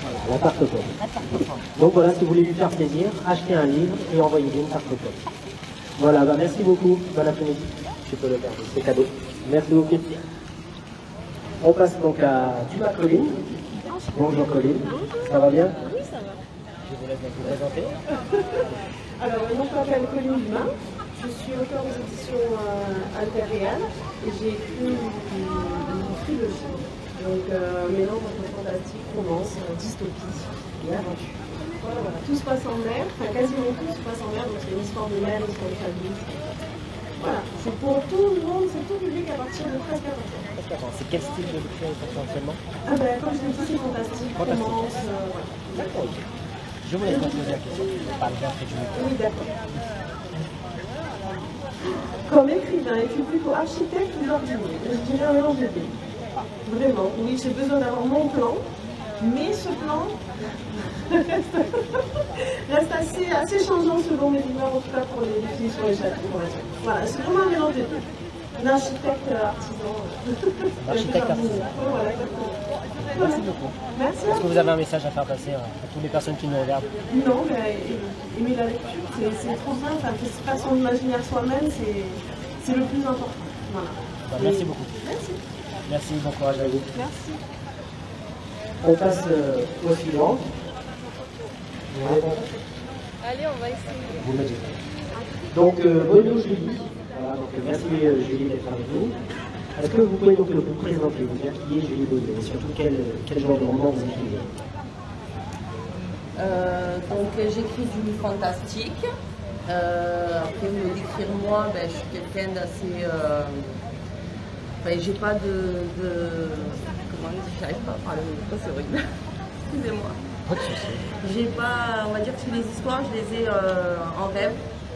Voilà, la tarte aux pommes. Donc voilà, si vous voulez lui faire plaisir, achetez un livre et envoyez-lui une tarte aux pommes. Voilà, bah merci beaucoup. Bon après-midi. Tu peux le garder, c'est cadeau. Merci beaucoup. On passe donc à Dumas Colline. Bonjour Colline. Ça va bien? Oui, ça va. Je vous laisse vous présenter. Alors, mon nom s'appelle Colline Dumas. Je suis auteur des éditions euh, Alter et j'ai écrit une, trilogie. Donc, euh, mélange entre fantastique, romance, euh, dystopie et aventure. Voilà, voilà. Tout se passe en mer, enfin quasiment tout se passe en mer, donc c'est une histoire de mer, une histoire de famille. Voilà, c'est pour tout le monde, c'est tout public à partir de 13 14 ans. C'est quel style de lecture essentiellement Ah ben, comme je l'ai dit, c'est fantastique, Fantastique. romance, euh. D'accord. Je vous laisse me poser la question. Je parle Oui, d'accord. Comme écrivain, es-tu plutôt architecte ou jardinier Je dirais un mélange des deux. Vraiment, oui, j'ai besoin d'avoir mon plan, mais ce plan reste, assez, assez changeant selon mes humeurs, en tout cas pour les définitions et dire. Voilà, c'est vraiment un mélange des deux. L'architecte artisan. euh, artisan. Voilà, exactement. Merci beaucoup. Merci Est-ce que vous avez un message à faire passer hein, à toutes les personnes qui nous regardent Non, mais euh, aimer la lecture, c'est c'est trop bien. Enfin, faire son imaginaire soi-même, c'est c'est le plus important. Voilà. Bah, Merci Et- beaucoup. Merci. Merci, bon courage à vous. Merci. On passe euh, au suivant. Allez, on va essayer. Vous me dites. Donc, euh, bonjour Julie. Voilà, donc, merci euh, Julie d'être avec nous. Est-ce que vous pouvez donc euh, vous présenter, vous dire qui est Julie Bonnet et surtout quel, quel genre de roman vous écrivez Euh, donc euh, j'écris du fantastique. Euh, après me décrire moi, ben, je suis quelqu'un d'assez. euh, Enfin, j'ai pas de, de- Comment dire J'arrive pas à parler, c'est horrible. Excusez-moi. Pas de souci. J'ai pas. On va dire que les histoires, je les ai en rêve.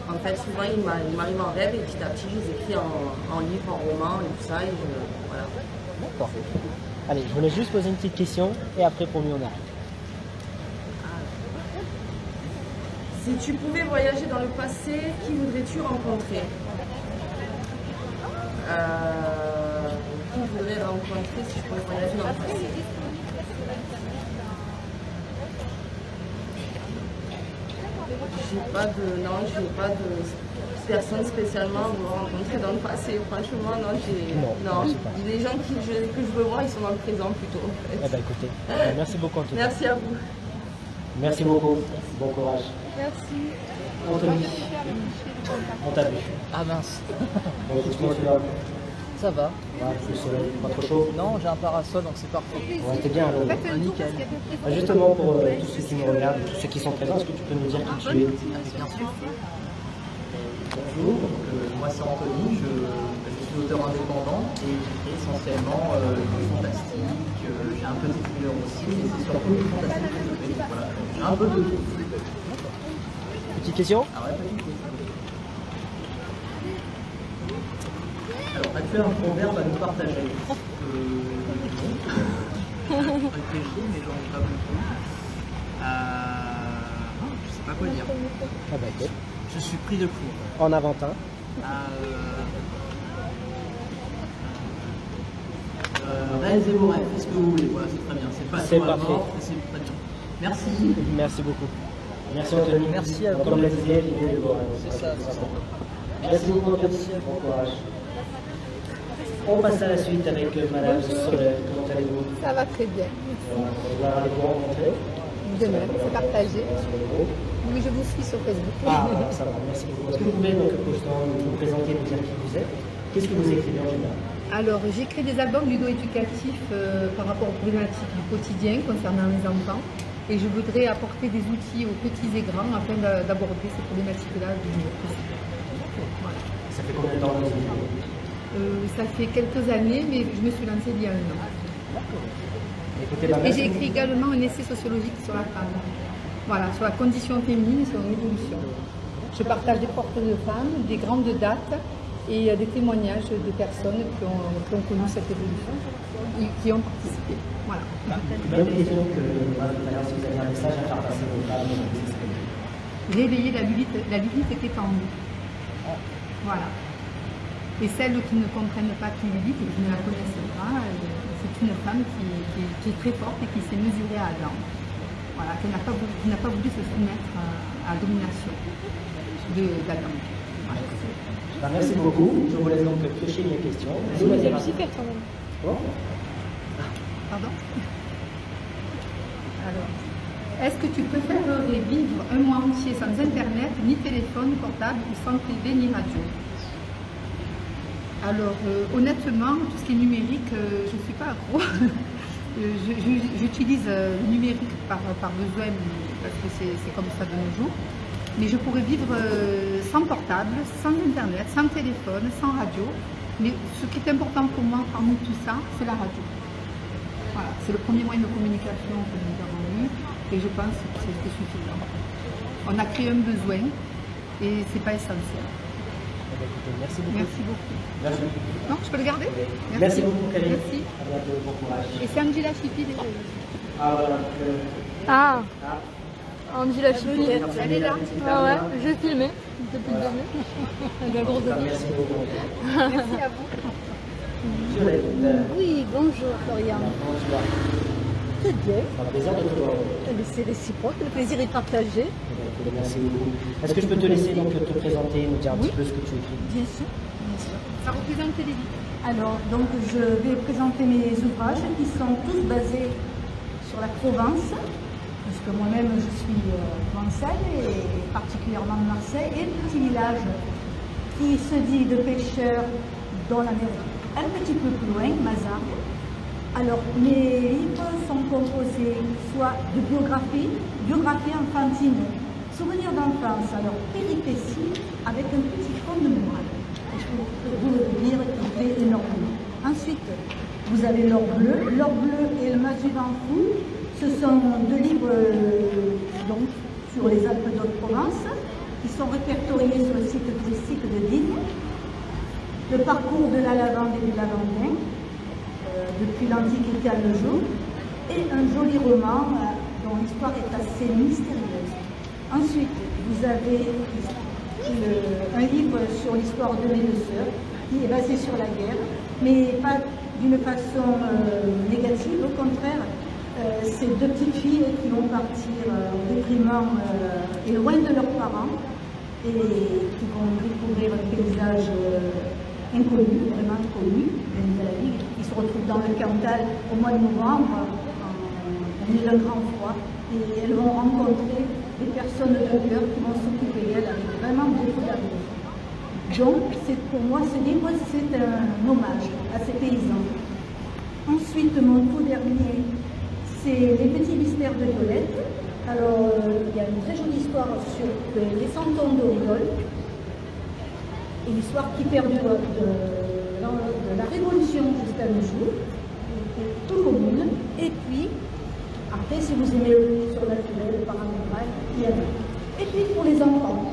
En fait, souvent, il m'a- il m'arrive en rêve et petit à petit, je les écris en, en livre, en roman et tout ça. Et je- voilà. D'accord. Allez, je voulais juste poser une petite question et après pour lui on arrête. Si tu pouvais voyager dans le passé, qui voudrais-tu rencontrer Euh, Qui voudrais rencontrer si je pouvais voyager dans le passé? J'ai pas de. Non, j'ai pas de personne spécialement à vous rencontrer dans le passé. Franchement, non, j'ai. Non, les gens qui, je- que je veux voir, ils sont dans le présent plutôt. En fait. Eh ben, écoutez, merci beaucoup Anthony. Merci à vous. Merci beaucoup. Bon courage. Merci. Anthony, on t'a vu. Ah mince. Donc, comment tu vas Ça va. Ouais, le soleil, pas trop chaud Non, j'ai un parasol donc c'est parfait. Ouais, t'es bien alors. Ah, nickel. Ah, Justement, pour euh, tous ceux qui nous regardent, tous ceux qui sont présents, est-ce que tu peux nous dire qui tu es? Bien sûr. Bonjour, donc, euh, moi c'est Anthony, je, je suis auteur indépendant et j'écris essentiellement euh, du fantastique, euh, j'ai un petit thriller aussi, mais c'est surtout du fantastique que je fais. Voilà, j'ai un peu de tout. Petite question? Ah ouais, petite question. Alors, as-tu un proverbe à nous partager euh, non. Je réfléchis, mais j'en ai pas beaucoup. Euh, je sais pas quoi dire. Ah bah. Je suis pris de court. En Aventin. Euh, euh, réalisez vos rêves, faites ce que vous voulez, voilà, c'est très bien. C'est pas C'est parfait. mort, mais c'est très bien. Merci. Merci beaucoup. Merci Anthony. Merci à vous. Comme l'a disait, l'idée de voir. C'est ça, c'est ça. Merci beaucoup Anthony. Bon courage. On passe à la suite avec euh, Madame Soler. Comment allez-vous? Ça va très bien. Voilà, On va aller vous rencontrer? De même, c'est partagé. Oui, je vous suis sur Facebook. Ah, voilà, ça va, merci beaucoup. Est-ce que vous pouvez donc vous présenter, nous dire qui vous êtes? Qu'est-ce que vous écrivez en général? Alors, j'écris des albums ludo-éducatifs euh, par rapport aux problématiques du quotidien concernant les enfants. Et je voudrais apporter des outils aux petits et grands afin d'a- d'aborder ces problématiques-là du mieux possible. Voilà. Ça fait combien de temps que vous Euh, ça fait quelques années, mais je me suis lancée il y a un an. Et j'ai écrit également un essai sociologique sur la femme. Voilà, sur la condition féminine et sur l'évolution. Je partage des portraits de femmes, des grandes dates et euh, des témoignages de personnes qui ont, qui ont connu cette évolution et qui ont participé. Voilà. Que Réveiller la lutte, la lutte qui est en nous. Voilà. Et celles qui ne comprennent pas qui Lilith et qui ne la connaissent pas, euh, c'est une femme qui, qui- qui est très forte et qui s'est mesurée à Adam. Voilà, qui n'a pas, voulu- qui n'a pas voulu se soumettre à, à la domination de- d'Adam. Voilà. Bah, merci beaucoup. Je vous laisse donc piocher les questions. Quand même. Bon. Pardon Alors, est-ce que tu préférerais vivre un mois entier sans internet, ni téléphone portable, ou sans TV, ni radio? Alors, euh, honnêtement, tout ce qui est numérique, euh, je ne suis pas accro. Euh, J'utilise numérique par, besoin, parce que c'est comme ça de nos jours. Mais je pourrais vivre sans portable, sans internet, sans téléphone, sans radio. Mais ce qui est important pour moi parmi tout ça, c'est la radio. Voilà, c'est le premier moyen de communication que nous avons eu et je pense que c'est c'est suffisant. On a créé un besoin et c'est pas essentiel. Écoutez, Merci beaucoup. Merci beaucoup. Merci. Non, je peux le garder Merci beaucoup, Karine. Merci. À bientôt, bon courage. Et c'est Angela Chipi, désolé. Ah, voilà. euh, Ah, ah. Angela Chipi. Elle est là. Ah ouais, je filmais depuis le début. Ah, bourgeonner. Merci beaucoup. Merci à vous. Euh, Oui, bonjour Florian. vas Très bien. C'est un plaisir de te voir. C'est réciproque, le plaisir est partagé. Merci beaucoup. Est-ce que je peux te laisser donc te présenter, nous dire un petit peu ce que tu écris? Bien sûr, bien sûr. Ça représente les vies. Alors, donc, je vais présenter mes ouvrages qui sont tous basés sur la Provence, puisque moi-même je suis euh, provençale et particulièrement de Marseille, et le petit village qui se dit de pêcheurs dans la mer un petit peu plus loin, Mazargues. Alors, mes livres sont composés soit de biographies, biographies enfantines, souvenirs d'enfance, alors péripéties, avec un petit fond de morale. Et je peux vous dire qu'il plaît énormément. Ensuite, vous avez l'or bleu. L'or bleu et le Mazuvan fou, ce sont deux livres euh, donc, sur les Alpes d'Haute-Provence qui sont répertoriés sur le site touristique de Digne. Le parcours de la lavande et du lavandin, depuis l'Antiquité à nos jours, et un joli roman euh, dont l'histoire est assez mystérieuse. Ensuite, vous avez un livre sur l'histoire de mes deux sœurs, qui est basé sur la guerre, mais pas d'une façon euh, négative, au contraire, euh, ces deux petites filles qui vont partir euh, au détriment euh, et loin de leurs parents et qui vont découvrir un paysage inconnu, vraiment inconnu de la vie. Se retrouvent dans le Cantal au mois de novembre, en milieu d'un grand froid, et elles vont rencontrer des personnes de cœur qui vont s'occuper d'elles avec vraiment beaucoup d'amour. Donc, pour moi, ce livre, c'est un hommage à ces paysans. Ensuite, mon tout dernier, c'est Les petits mystères de Violette. Alors, euh, il y a une très jolie histoire sur les cent ans d'Origole, une histoire qui perdure de, la Révolution jusqu'à nos jours, tout commune. Et puis, après, si vous aimez le surnaturel, le paranormal, il y en a. Et puis, pour les enfants,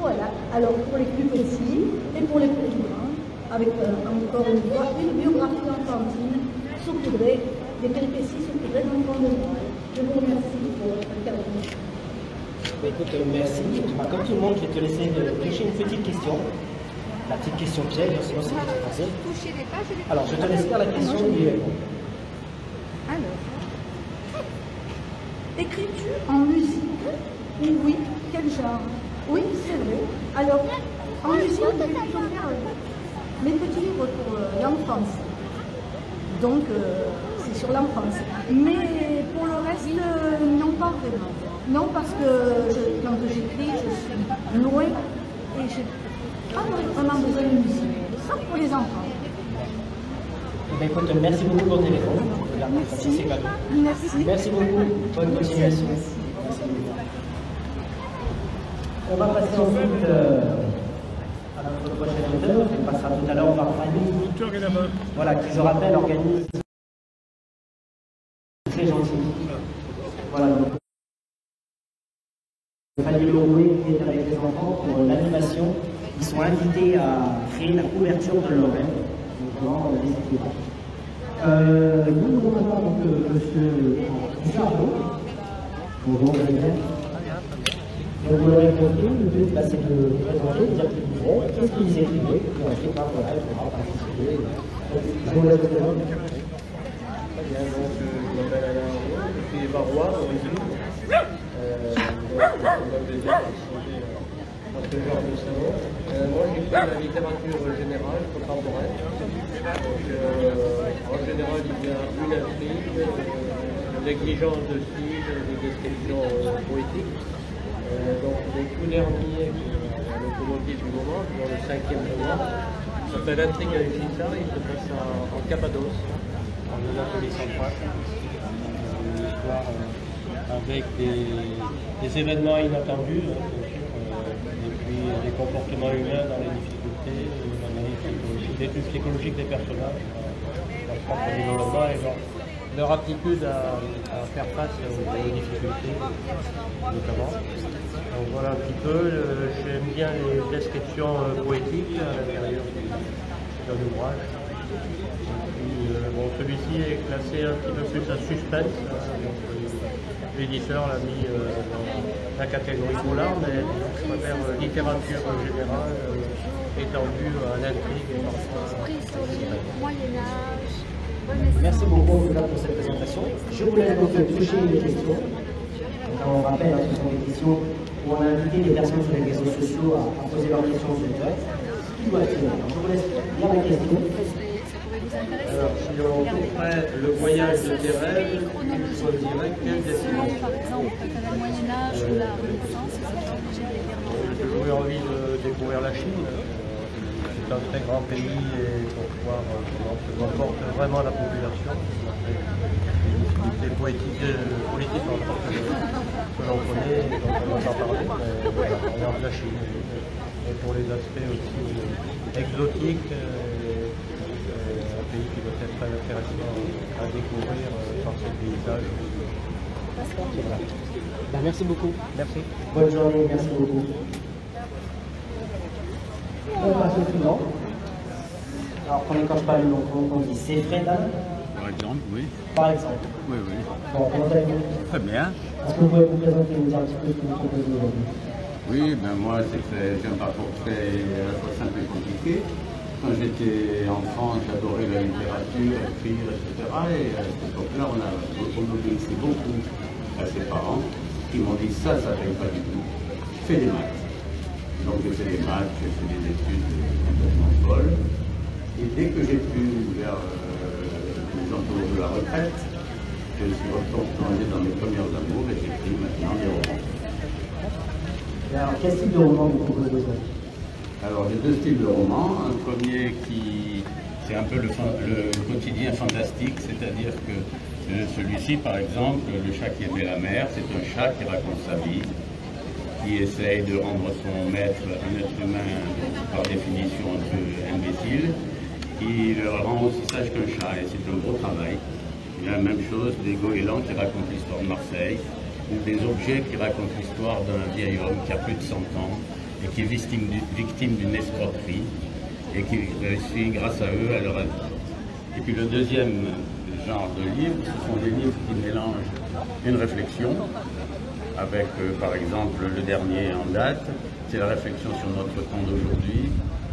voilà. Alors, pour les plus petits et pour les plus grands, avec euh, encore une fois une biographie enfantine s'occuperait des péripéties, s'occuperait d'enfants de moi. Je vous remercie pour votre intervention. Bah, écoute, euh, merci. Comme tout le monde, je vais te laisser pêcher une petite question. La petite question piège, sinon c'est très facile. Alors, je te laisse faire la question du Alors, écris-tu en musique Oui, quel genre? Oui, c'est vrai. Alors, en musique, je vais plutôt faire mes petits livres pour euh, l'enfance. Donc, euh, c'est sur l'enfance. Mais pour le reste, euh, non, pas vraiment. Non, parce que quand j'écris, je suis loin et je n'ai pas vraiment besoin de musique, sauf pour les enfants. Eh bien, écoute, merci beaucoup pour tes réponses. Merci. Merci. Merci beaucoup. Bonne continuation. On va passer ensuite euh, à notre prochain auteur, on passera tout à l'heure par Fanny. Voilà, qui je rappelle organise. Très gentil. Voilà, donc. Fanny qui est avec les enfants pour l'animation. Ils sont invités à créer la couverture de Lorraine. Donc, vraiment, n'hésitez pas. Euh, nous, nous avons donc euh, monsieur Charbon. Bonjour, vous bien donc vous l'aurez compris, le but là c'est de présenter, de dire qui vous êtes, qu'est-ce qu'ils écrivaient, et ensuite là voilà, il faudra participer. Je vous laisse le nom. Très bien, donc je m'appelle Alain Henry, je suis barois d'origine. Euh, donc de ce genre de salon. Euh, moi j'écris la littérature générale, contemporaine. Euh, en général il y a une intrigue, euh, l'exigence de style, des descriptions euh, poétiques. Euh, donc le tout dernier, la locomotive du moment, dans le cinquième roman, s'appelle Intrigue avec Chita, il se passe en, en Cappadoce, en Anatolie centrale. Une histoire euh, avec des, événements inattendus, hein, des comportements humains dans les difficultés, dans les difficultés, l'étude psychologique des personnages, leur et leur, aptitude à, faire face aux, difficultés, notamment. Donc voilà un petit peu, euh, j'aime bien les descriptions euh, poétiques à l'intérieur de l'ouvrage. Euh, bon, celui-ci est classé un petit peu plus à suspense, donc l'éditeur l'a mis dans la catégorie polar, mais préfère littérature générale étendue à l'intrigue et parfois Merci beaucoup pour cette présentation. Je vous laisse donc toucher les questions. Donc, on rappelle, ce sont des questions où on a invité les personnes sur les réseaux sociaux à, à poser leurs questions sur le direct. Qui doit être Alors, je vous laisse lire la question. Alors, si on couperait le voyage de tes rêves, tu choisirais quelle destination Par exemple, le Moyen-Âge ou la Renaissance, J'ai toujours envie de découvrir la Chine. C'est un très grand pays et pour voir comment se comporte vraiment la population. Des poétiques, politiques en tant que, l'on connaît, dont on entend parler, mais voilà, on regarde la Chine. Et pour les aspects aussi exotiques, euh, euh, un pays qui doit être très intéressant à découvrir euh, par ses paysages. Voilà. Ben, merci beaucoup. Merci. Bonne journée, merci beaucoup. On. Alors, quand quand je parle donc, on dit c'est Fredan. Par exemple, oui. Par exemple. Oui, oui. Bon, comment allez-vous? Très bien. Est-ce que vous pouvez vous présenter et nous dire un petit peu ce que vous proposez aujourd'hui? Oui, ben moi, j'ai un parcours très à la fois simple et compliqué. Quand j'étais enfant, j'adorais la littérature, écrire, etc. Et à cette époque-là, on, a, on obéissait beaucoup à ses parents qui m'ont dit ça, ça ne paye pas du tout. Fais des maths. Donc j'ai fait des maths, j'ai fait des études complètement folles. Et dès que j'ai pu, vers euh, les entours de la retraite, je suis retourné dans mes premiers amours et j'écris maintenant des romans. Alors, quel type de roman vous proposez Alors, j'ai deux styles de romans. Un premier qui, c'est un peu le, le quotidien fantastique, c'est-à-dire que euh, celui-ci, par exemple, Le chat qui aimait la mer, c'est un chat qui raconte sa vie, qui essaye de rendre son maître un être humain par définition un peu imbécile, qui le rend aussi sage qu'un chat, et c'est un gros travail. Il y a la même chose des goélands qui racontent l'histoire de Marseille, ou des objets qui racontent l'histoire d'un vieil homme qui a plus de 100 ans et qui est victime d'une escroquerie et qui réussit grâce à eux à leur Et puis le deuxième genre de livres, ce sont des livres qui mélangent une réflexion avec, euh, par exemple, le dernier en date, c'est la réflexion sur notre temps d'aujourd'hui,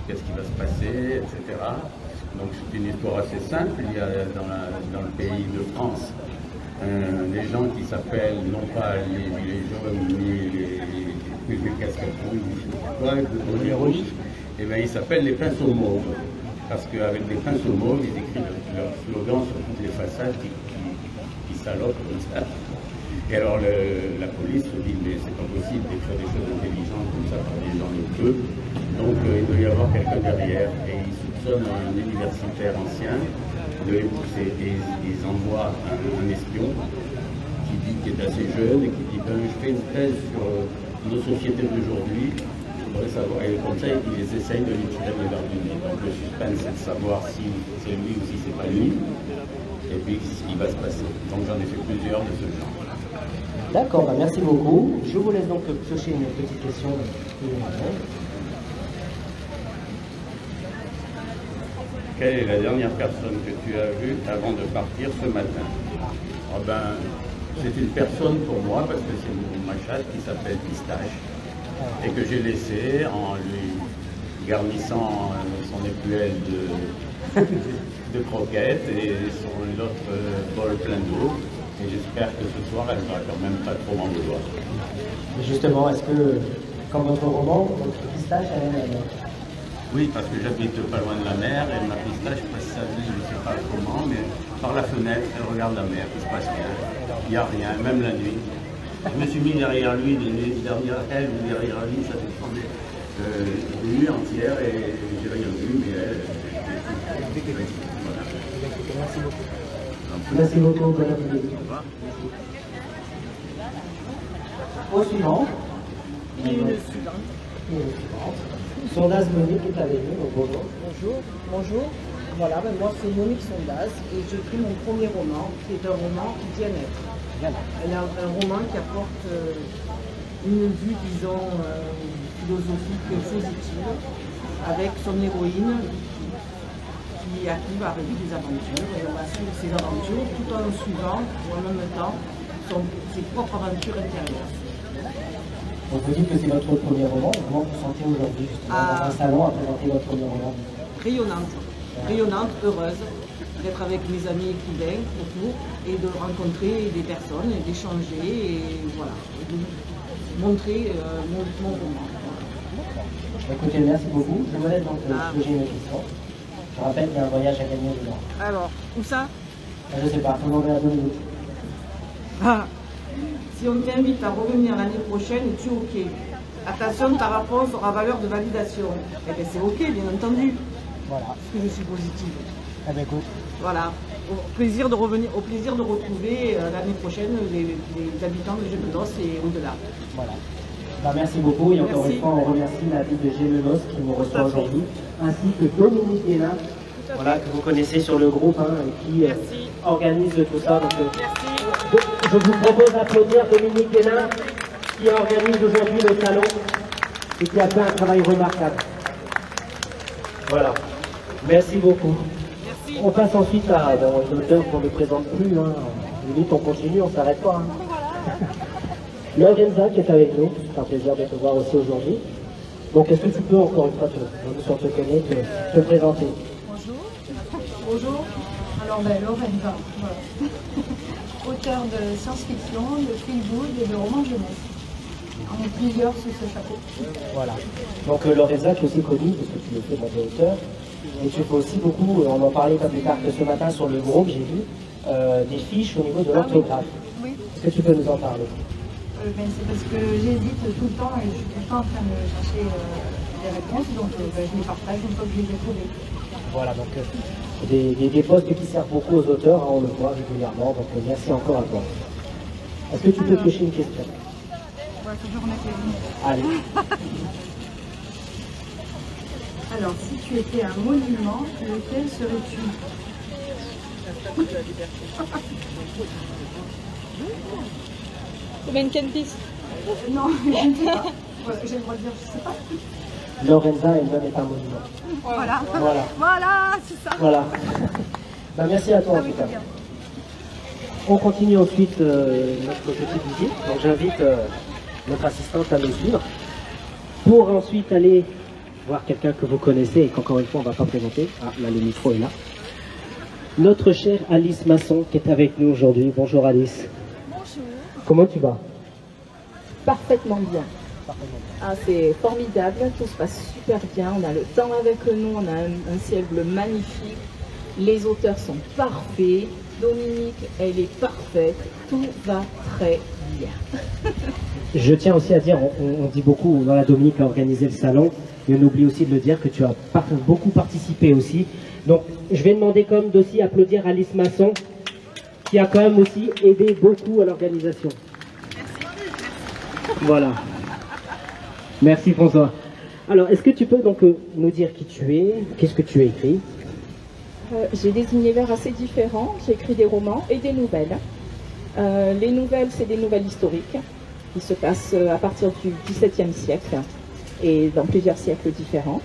qu'est-ce qui va se passer, etc. Donc c'est une histoire assez simple. Il y a dans, dans le pays de France euh, des gens qui s'appellent non pas les gilets jaunes ni les, les, les casquettes rouges, les rouges, et bien ils s'appellent les pinceaux mauves. Parce qu'avec des pinceaux mauves, ils écrivent leur slogan sur toutes les façades qui, qui, salopent comme ça. Et alors le, la police se dit mais c'est pas possible d'écrire des choses intelligentes comme ça par des gens peu. Donc euh, il doit y avoir quelqu'un derrière. Et ils soupçonnent un universitaire ancien de les pousser. Et ils envoient un, espion qui dit qu'il est assez jeune et qui dit ben, je fais une thèse sur euh, nos sociétés d'aujourd'hui. Savoir. Et comme ça, ils essayent de le verre du nez. Donc le suspense, c'est de savoir si c'est lui ou si c'est pas lui. Et puis ce qui va se passer. Donc j'en ai fait plusieurs de ce genre. D'accord, bah merci beaucoup. Je vous laisse donc piocher une petite question. Quelle est la dernière personne que tu as vue avant de partir ce matin? Oh ben, C'est une personne pour moi parce que c'est ma chatte qui s'appelle Pistache et que j'ai laissé en lui garnissant son épuelle de, de croquettes et son autre bol plein d'eau. Et j'espère que ce soir, elle va quand même pas trop m'en vouloir. Justement, est-ce que, comme votre roman, votre pistache, elle est Oui, parce que j'habite pas loin de la mer et ma pistache passe sa vie, je ne sais pas comment, mais par la fenêtre, elle regarde la mer, il se passe rien. Il n'y a rien, même la nuit. Je me suis mis derrière lui, derrière elle ou derrière lui, ça dépendait. Euh, une nuit entière et j'ai rien vu, mais elle. Voilà. Merci beaucoup. Merci beaucoup, bon appétit. Au suivant. Le suivant. Et le suivant. Sondaz Monique est avec nous, bonjour. Bonjour, bonjour. Voilà, ben moi c'est Monique Sondaz et j'écris mon premier roman, qui est un roman bien-être. Elle a un roman qui apporte euh, une vue, disons, euh, philosophique positive, avec son héroïne qui arrive à vivre des aventures et on va suivre ses aventures tout en suivant en même temps son, ses propres aventures intérieures. Donc vous dites que c'est votre premier roman, comment vous sentez aujourd'hui justement Ah. dans un salon à présenter votre premier roman Rayonnante, rayonnante, heureuse d'être avec mes amis écrivains autour et de rencontrer des personnes et d'échanger et voilà, et de montrer euh, mon, mon roman. Écoutez, merci beaucoup. Je vous laisse donc Ah. poser une question. Je rappelle qu'il y a un voyage à gagner dedans. Alors, où ça Ah, Je sais pas, demander à Dominique. Ah, Si on t'invite à revenir l'année prochaine, es-tu OK Attention, ta réponse aura valeur de validation. Eh bien, c'est OK, bien entendu. Voilà. Parce que je suis positive. Eh bien, écoute. Voilà. Au plaisir de revenir, au plaisir de retrouver euh, l'année prochaine les, les habitants de Gémenos et au-delà. Voilà. Bah, merci beaucoup et encore Merci. une fois on remercie la ville de Gémenos qui nous reçoit aujourd'hui, ainsi que Dominique Guélin, voilà, que vous connaissez sur le groupe hein, et qui euh, organise tout ça. Donc, euh, je vous propose d'applaudir Dominique Guélin qui organise aujourd'hui le salon et qui a fait un travail remarquable. Voilà. Merci beaucoup. On passe ensuite à une auteur qu'on ne présente plus. Hein. Limite, on continue, on ne s'arrête pas. hein. Lorenza qui est avec nous, c'est un plaisir de te voir aussi aujourd'hui. Donc est-ce que tu peux encore une fois, te, même si on te connaît, te, te présenter? Bonjour. Bonjour. Alors, ben, Lorenza, voilà. auteur de science-fiction, de feel good et de romans jeunesse. On est plusieurs sous ce chapeau. Voilà. Donc euh, Lorenza, tu es aussi connue parce que tu le fais dans des auteurs. Et tu fais aussi beaucoup, euh, on en parlait pas plus tard que ce matin sur le groupe, j'ai vu, euh, des fiches au niveau de l'orthographe. Oui. Est-ce que tu peux nous en parler? Euh, ben, c'est parce que j'hésite tout le temps et je suis tout le temps en train de chercher euh, des réponses, donc euh, ben, je les partage une fois que je les ai trouvées. Voilà, donc euh, des, des, des postes qui servent beaucoup aux auteurs, hein, on le voit régulièrement, donc euh, merci encore à toi. Est-ce que tu peux pêcher une question? Ouais, toujours. Allez. Alors, si tu étais un monument, lequel serais-tu? Ben Kentis. Non, je ne sais pas. J'ai le droit de dire, je ne sais pas. Lorenza elle-même est un monument. Voilà. Voilà. Voilà, c'est ça. Voilà. Bah, merci à toi en tout cas. On continue ensuite euh, notre petite visite. Donc j'invite euh, notre assistante à nous suivre pour ensuite aller voir quelqu'un que vous connaissez et qu'encore une fois on ne va pas présenter. Ah là le micro est là. Notre chère Alice Masson qui est avec nous aujourd'hui. Bonjour Alice. Comment tu vas? Parfaitement bien. Ah, c'est formidable, tout se passe super bien. On a le temps avec nous, on a un, un ciel bleu magnifique. Les auteurs sont parfaits. Dominique, elle est parfaite. Tout va très bien. Je tiens aussi à dire, on, on dit beaucoup, voilà, Dominique a organisé le salon, et on oublie aussi de le dire que tu as beaucoup participé aussi. Donc, je vais demander comme d'aussi applaudir Alice Masson, qui a quand même aussi aidé beaucoup à l'organisation. Voilà. Merci François. Alors, est-ce que tu peux donc euh, nous dire qui tu es, qu'est-ce que tu as écrit Euh, J'ai des univers assez différents. J'écris des romans et des nouvelles. Euh, les nouvelles, c'est des nouvelles historiques qui se passent à partir du XVIIe siècle et dans plusieurs siècles différents.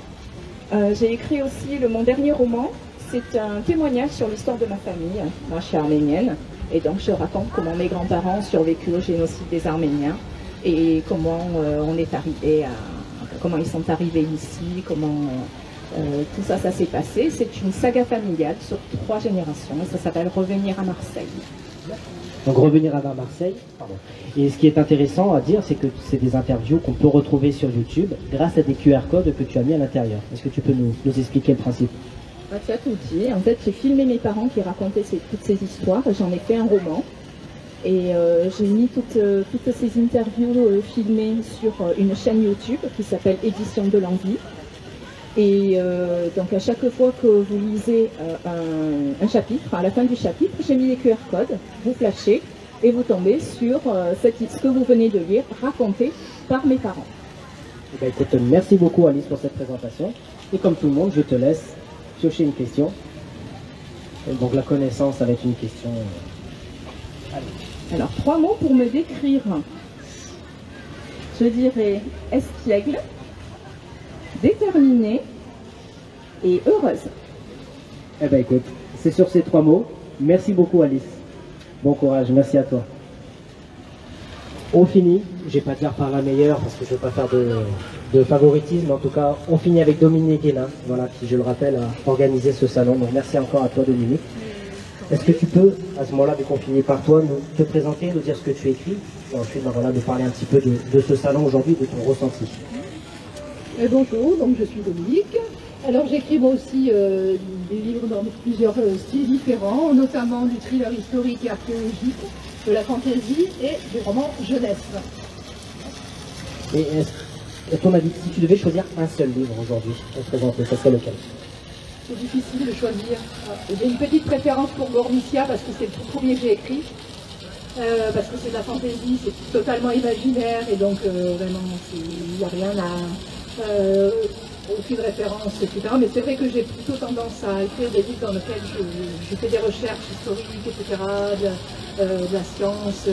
J'ai écrit aussi le, mon dernier roman. C'est un témoignage sur l'histoire de ma famille. Moi, je suis arménienne et donc je raconte comment mes grands-parents ont survécu au génocide des Arméniens et comment euh, on est arrivé à comment ils sont arrivés ici, comment euh, tout ça, ça s'est passé. C'est une saga familiale sur trois générations et ça s'appelle Revenir à Marseille. Donc revenir à Marseille. Pardon. Et ce qui est intéressant à dire, c'est que c'est des interviews qu'on peut retrouver sur YouTube grâce à des QR codes que tu as mis à l'intérieur. Est-ce que tu peux nous, nous expliquer le principe? Tu tout dit. En fait, j'ai filmé mes parents qui racontaient toutes ces histoires. J'en ai fait un roman. Et euh, j'ai mis toutes, euh, ces interviews euh, filmées sur une chaîne YouTube qui s'appelle Édition de l'envie. Et donc à chaque fois que vous lisez un, chapitre, à la fin du chapitre, j'ai mis les QR codes, vous flashez et vous tombez sur ce que vous venez de lire raconté par mes parents. Eh ben, écoute, merci beaucoup Alice pour cette présentation. Et comme tout le monde, je te laisse piocher une question. Donc la connaissance avec une question. euh. Alors, trois mots pour me décrire. Je dirais espiègle, déterminée et heureuse. Eh ben écoute, c'est sur ces trois mots. Merci beaucoup Alice. Bon courage, merci à toi. On finit, je vais pas dire par la meilleure parce que je veux pas faire de, de favoritisme, en tout cas, on finit avec Dominique Hénin, voilà, qui je le rappelle a organisé ce salon. Donc merci encore à toi Dominique. Est-ce que tu peux, à ce moment-là, vu qu'on finit par toi, nous, te présenter, nous dire ce que tu écris, et ensuite ben, voilà, de parler un petit peu de, de ce salon aujourd'hui, de ton ressenti? Euh, bonjour, donc je suis Dominique. Alors j'écris moi aussi euh, des livres dans plusieurs euh, styles différents, notamment du thriller historique et archéologique, de la fantaisie et du roman jeunesse. Et est-ce- ton avis, si tu devais choisir un seul livre aujourd'hui à te présenter, ça serait lequel? C'est difficile de choisir. Euh, J'ai une petite préférence pour Gormicia parce que c'est le premier que j'ai écrit. Euh, parce que c'est de la fantaisie, c'est totalement imaginaire et donc euh, vraiment il n'y a rien à aucune référence, etc. Mais c'est vrai que j'ai plutôt tendance à écrire des livres dans lesquels je, fais des recherches historiques, etc., de, de la science,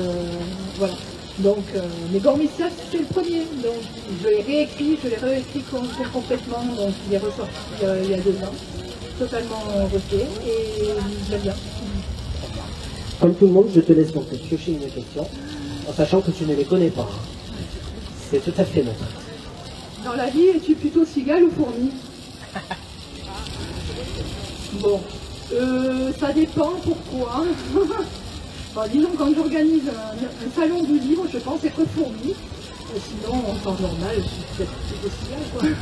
voilà. Donc, euh, mais Gormicia, c'est le premier. Donc, je l'ai réécrit, je l'ai réécrit com- complètement. Donc, il est ressorti euh, il y a deux ans, totalement refait, et j'aime bien. Comme tout le monde, je te laisse donc piocher une question, en sachant que tu ne les connais pas. C'est tout à fait neutre. Dans la vie, es-tu plutôt cigale ou fourmi? Bon, euh, ça dépend pourquoi. Bon, disons, quand j'organise un, un salon du livre, je pense être fourmi. Et sinon, en temps normal, je suis peut-être.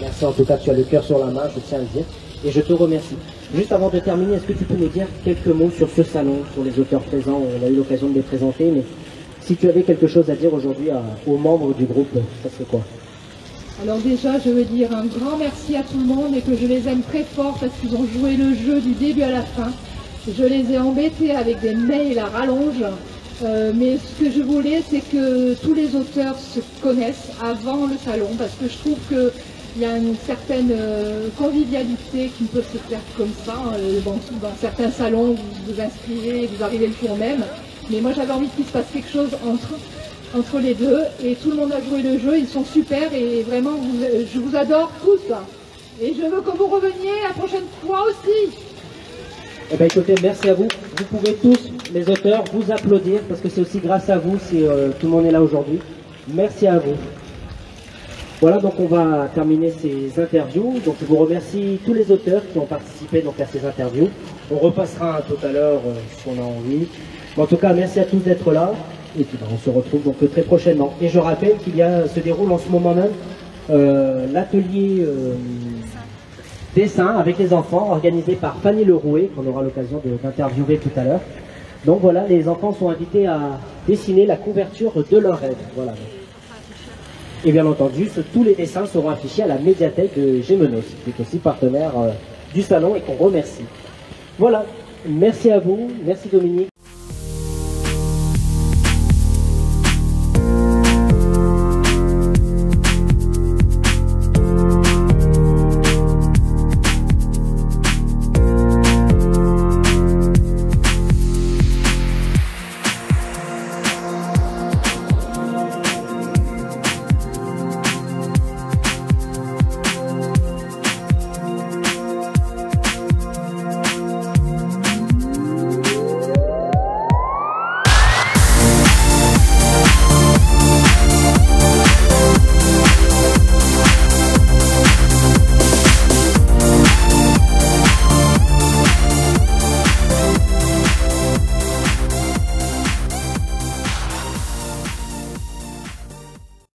Merci en tout cas, tu as le cœur sur la main, je tiens à le dire. Et je te remercie. Juste avant de terminer, est-ce que tu peux nous dire quelques mots sur ce salon, sur les auteurs présents? On a eu l'occasion de les présenter, mais si tu avais quelque chose à dire aujourd'hui aux membres du groupe, ça serait quoi? Alors déjà, je veux dire un grand merci à tout le monde et que je les aime très fort parce qu'ils ont joué le jeu du début à la fin. Je les ai embêtés avec des mails à rallonge. Euh, mais ce que je voulais, c'est que tous les auteurs se connaissent avant le salon parce que je trouve qu'il y a une certaine euh, convivialité qui peut se faire comme ça. Euh, dans certains salons, vous vous inscrivez, vous arrivez le jour même. Mais moi, j'avais envie qu'il se passe quelque chose entre entre les deux et tout le monde a joué le jeu, ils sont super et vraiment je vous adore tous et je veux que vous reveniez la prochaine fois aussi. Eh bien écoutez, merci à vous. Vous pouvez tous, les auteurs, vous applaudir parce que c'est aussi grâce à vous si euh, tout le monde est là aujourd'hui. Merci à vous. Voilà, donc on va terminer ces interviews. Donc je vous remercie tous les auteurs qui ont participé donc, à ces interviews. On repassera tout à l'heure euh, si on a envie. En tout cas, merci à tous d'être là. Et puis ben, on se retrouve donc très prochainement. Et je rappelle qu'il y a, se déroule en ce moment même euh, l'atelier euh, dessin avec les enfants organisé par Fanny Lerouet, qu'on aura l'occasion d'interviewer tout à l'heure. Donc voilà, les enfants sont invités à dessiner la couverture de leur rêve. Voilà. Et bien entendu, tous les dessins seront affichés à la médiathèque de Gémenos, qui est aussi partenaire euh, du salon et qu'on remercie. Voilà, merci à vous, merci Dominique.